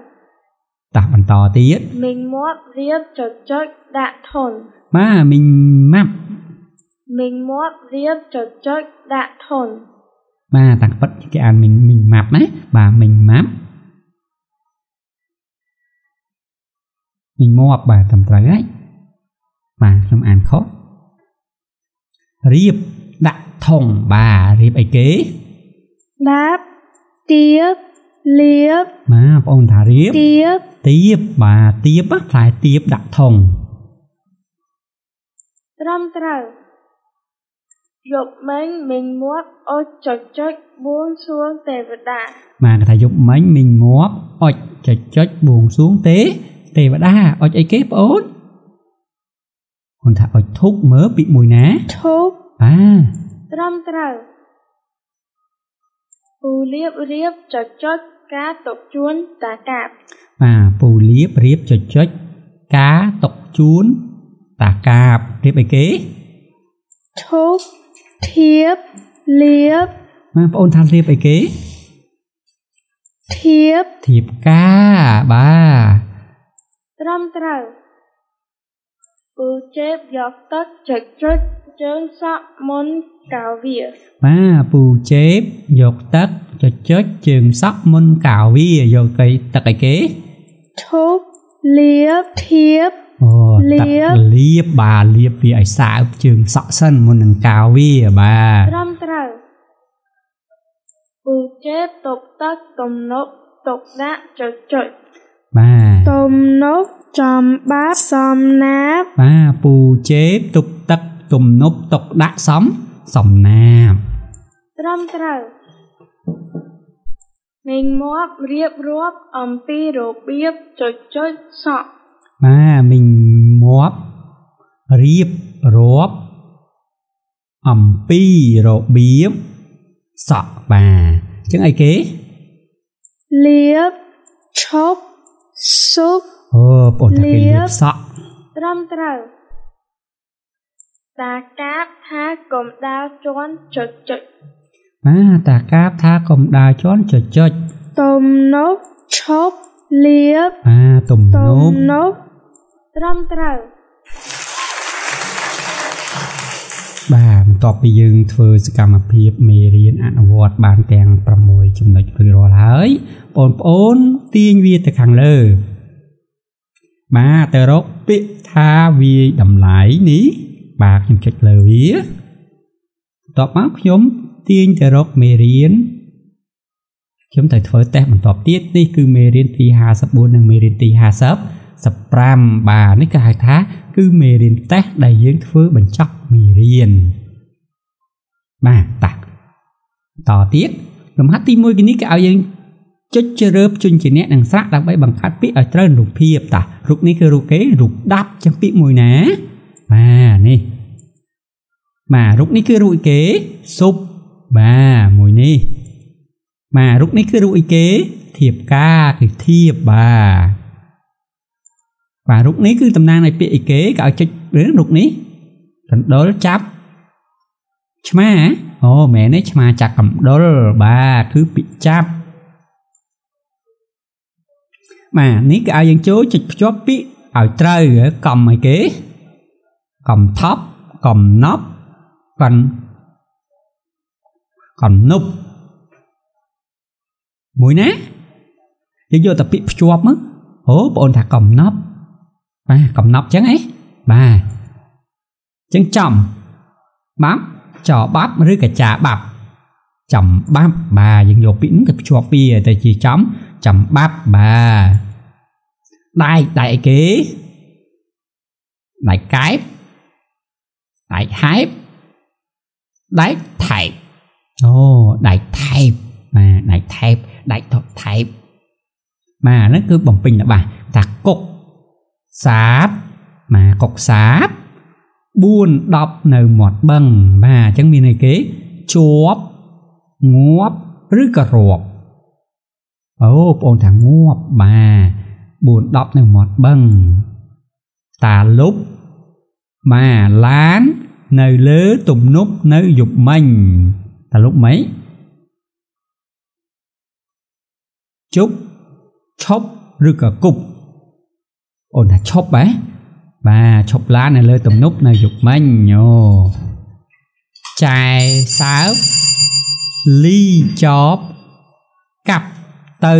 តាស់បន្តទៀតមីងមាត់រៀបចុចចុចដាក់ធនបាទមីងម៉ាប់មីងមាត់រៀបចុចចុចដាក់ធនបាទតាំងពិតគេអានមីងមីងម៉ាប់ណាបាទមីងម៉ាប់មីងមាប់បាទត្រឹមត្រូវហើយបាទខ្ញុំអានខុសរៀប ដាក់ថងបាទរៀបអីគេដាបទៀបលៀបបាទបងអូនថារៀបទៀបទៀបបាទទៀបផ្លែទៀបដាក់ធុងត្រឹមត្រូវយប់មិញមិញមាត់អុចចុចចុចបួងសួងទេវតាបាទគេថាយប់មិញមីងងាប់អុចចុចចុចបួងសួងទេទេវតាអុចអីគេបងអូនគាត់ថាអុចធុកមើលពីមួយណាធូបបាទ ត្រឹមត្រូវពូលៀបរៀបចុចចុចការទុកជួនតាកាបបាទពូលៀបរៀបចុចចុចការຕົកជូនតាកាបរៀបអីគេធូបធៀបលៀបបាទបងអូនថារៀបអីគេធៀបធៀបការបាទត្រឹមត្រូវពូជេបយកទឹកចុចចុច ជើងសក់មុនកៅវាបាទពូជេបយកទឹកចុចចុចជើងសក់មុនកៅវាយកកៃទឹកអីគេធូបលៀបធៀបអូលាទឹកបលាបបាទលាបវាឲ្យសើបជើងសក់សិនមុននឹងកៅវាបាទត្រឹមត្រូវពូជេបតុបទឹកទំនប់ទុកដាក់ចុចចុចបាទទំនប់ចំបាប់សំណាបបាទពូជេបទុកទឹក ទំនប់ទុកដាក់សំសំណាបត្រឹមត្រូវមេងមាត់រៀបរាប់អំពីរបៀបចុចចុចសក់បាទមីងមាប់រៀបរាប់អំពីរបៀបសក់បាទអញ្ចឹងអីគេលៀបឈប់ស៊ុបអូបងតាគេលាបលាបសក់ត្រឹមត្រូវ តាកាបថាកុំដាល់ជន់ចុចចុចបាទតាកាបថាកុំដើរជន់ចុចចុចទំនប់ឈប់លៀបបាទទំនទំប់នប់ត្រឹមត្រូវបាទបន្ទាប់ពីយើងធ្វើសកម្មភាពមេរៀនអនុវត្តបានទាំង6ចំណុចរួចរាល់ហើយបងប្អូនទាញវាទៅខាងលើ បាទទៅរកពាក្យថាវាយតម្លៃនេះ បាទខ្ញុំចុចលើវាបន្ទាប់មកខ្ញុំទាញទៅរកមេរៀនខ្ញុំត្រូវធ្វើតេស្តបន្តទៀតនេះគឺមេរៀនទី54និងមេរៀនទី50 15បាទនេះគេហៅថាគឺមេរៀនតេស្តដែលយើងធ្វើបញ្ចប់មេរៀនបាទតាតទៀតលំហាត់ទី1គឺនេះគេឲ្យយើងចុចជ្រើបជញ្ជាអ្នកនិងស្រៈដើម្បីបង្កើតពាក្យឲ្យត្រូវនឹងរូបភាពតារូបនេះគឺរូបគេរូបដាប់ចឹងពាក្យមួយណាបាទនេះ បាទរូបនេះគឺរូបអីគេស៊ុបបាទមួយនេះបាទរូបនេះគឺរូបអីគេធៀបការគឺធៀបបាទបាទរូបនេះគឺតំណាងឲ្យពាក្យអីគេក៏ឲ្យចុចរឿងរូបនេះកណ្ដុលចាប់ឆ្មាអូមែនទេឆ្មាចាប់កណ្ដុលបាទគឺពាក្យចាប់បាទនេះគឺឲ្យយើងចូលចុចភ្ជាប់ពាក្យឲ្យត្រូវកំអីគេកំថប់កំណប់ កណ្កណ្នប់មួយណាយើងយកតែពាក្យភ្ជាប់មកអូបងអូនថាកំណប់បាទកំណប់ចឹងអីបាទចឹងចំបាប់ចបាប់ឬក៏ចាបាប់ចំបាប់បាទយើងយកពាក្យហ្នឹងទៅភ្ជាប់វាទៅជាចំចំបាប់បាទដែកដែកអីគេដែកកែបដែកហែប ដែកថែបអូដែកថែបបាទដែកថែបដែកថថែបបាទហ្នឹងគឺបំពេញទៅបាទថាគុកសាបមកកុកសាប4 10នៅមាត់បឹងបាទអញ្ចឹងមានអីគេជាប់ងាប់ឬក៏រាប់អូបងអូនថាងាប់បាទ4 10នៅមាត់បឹងតាលុបបាទឡាន នៅលើទំនប់នៅយប់មិញតាលុបម៉េចជប់ឈប់ឬក៏គប់អូនថាឈប់ហ៎បាទឈប់ឡាននៅលើទំនប់នៅយប់មិញអូចែសើបលីចបកាប់ទៅ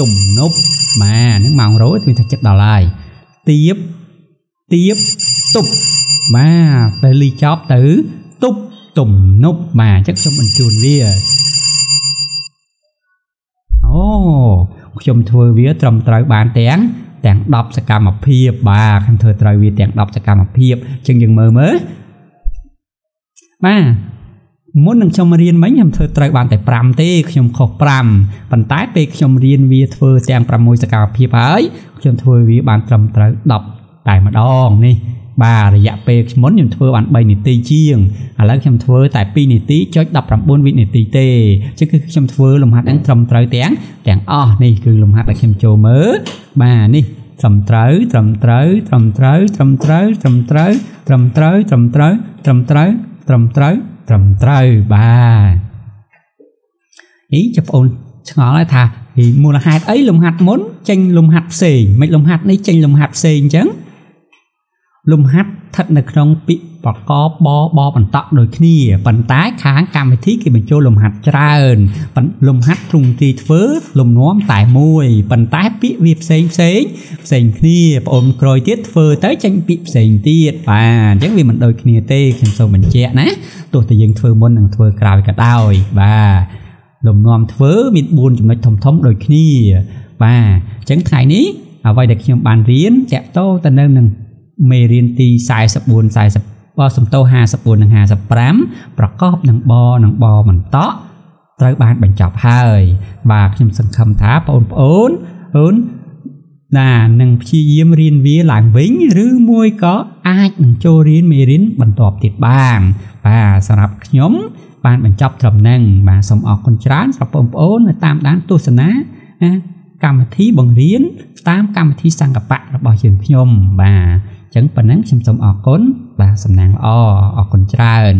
ទំនប់បាទហ្នឹងម៉ោងរោគឺថាចិត្តដល់ហើយទៀបទៀបទប់ បាទទៅលីចបទៅទប់ទំនប់បាទអញ្ចឹងខ្ញុំបញ្ជូនវាអូខ្ញុំធ្វើវាត្រឹមត្រូវបានទាំងទាំង10សកម្មភាពបាទខ្ញុំធ្វើត្រូវវាទាំង10សកម្មភាពអញ្ចឹងយើងមើលមើលបាទមុននឹងខ្ញុំរៀនមិញខ្ញុំធ្វើត្រូវបានតែ5ទេខ្ញុំខុស5ប៉ុន្តែពេលខ្ញុំរៀនវាធ្វើទាំង6សកម្មភាពហើយខ្ញុំធ្វើវាបានត្រឹមត្រូវ10តែម្ដងនេះ បាទរយៈពេលមុនខ្ញុំធ្វើបាន3នាទីជាងឥឡូវខ្ញុំធ្វើតែ2នាទីចុច19វិនាទីទេអញ្ចឹងគឺខ្ញុំធ្វើលំហាត់ហ្នឹងត្រឹមត្រូវទាំងទាំងអស់នេះគឺលំហាត់ដែលខ្ញុំចូលមើលបាទនេះត្រឹមត្រូវត្រឹមត្រូវត្រឹមត្រូវត្រឹមត្រូវត្រឹមត្រូវត្រឹមត្រូវត្រឹមត្រូវត្រឹមត្រូវត្រឹមត្រូវត្រឹមត្រូវបាទអីចាំបងឆ្ងល់ហើយថាមូលហេតុអីលំហាត់មុនចេញលំហាត់ផ្សេងមិនលំហាត់នេះចេញលំហាត់ផ្សេងអញ្ចឹង លំហាត់ស្ថិតនៅក្នុងពាក្យប្រកបបបបន្តដូចគ្នាប៉ុន្តែខាងកម្មវិធីគេបញ្ចូលលំហាត់ច្រើនលំហាត់ទ្រង់ទីធ្វើលំនាំតែមួយប៉ុន្តែពាក្យវាផ្សេងផ្សេងផ្សេងគ្នាបងអូនក្រោយទៀតធ្វើទៅចេញពាក្យផ្សេងទៀតបាទអញ្ចឹងវាមិនដូចគ្នាទេខ្ញុំសូមបញ្ជាក់ណាទោះតែយើងធ្វើមុននិងធ្វើក្រោយក៏ដោយបាទលំនាំធ្វើមាន4ចំណុចធំធំដូចគ្នាបាទអញ្ចឹងថ្ងៃនេះអ្វីដែលខ្ញុំបានរៀនតកតោទៅនៅនឹង មេរៀនទី44 40បសំទោ54និង55ប្រកបនឹងបនិងបបន្តត្រូវបានបញ្ចប់ហើយ បាទខ្ញុំសង្ឃឹមថាបងប្អូនអូនណានឹងព្យាយាមរៀនវាឡើងវិញ ឬមួយក៏អាចនឹងចូលរៀនមេរៀនបន្តទៀតបានបាទសម្រាប់ខ្ញុំបានបញ្ចប់ត្រឹមហ្នឹងបាទសូមអរគុណច្រើនសម្រាប់បងប្អូននៅតាមដានទស្សនាណាកម្មវិធីបង្រៀនតាមកម្មវិធីសង្កបៈរបស់យើងខ្ញុំបាទអញ្ចឹងប៉ុណ្ណឹងខ្ញុំសូមអរគុណបាទសំណាងល្អអរគុណច្រើន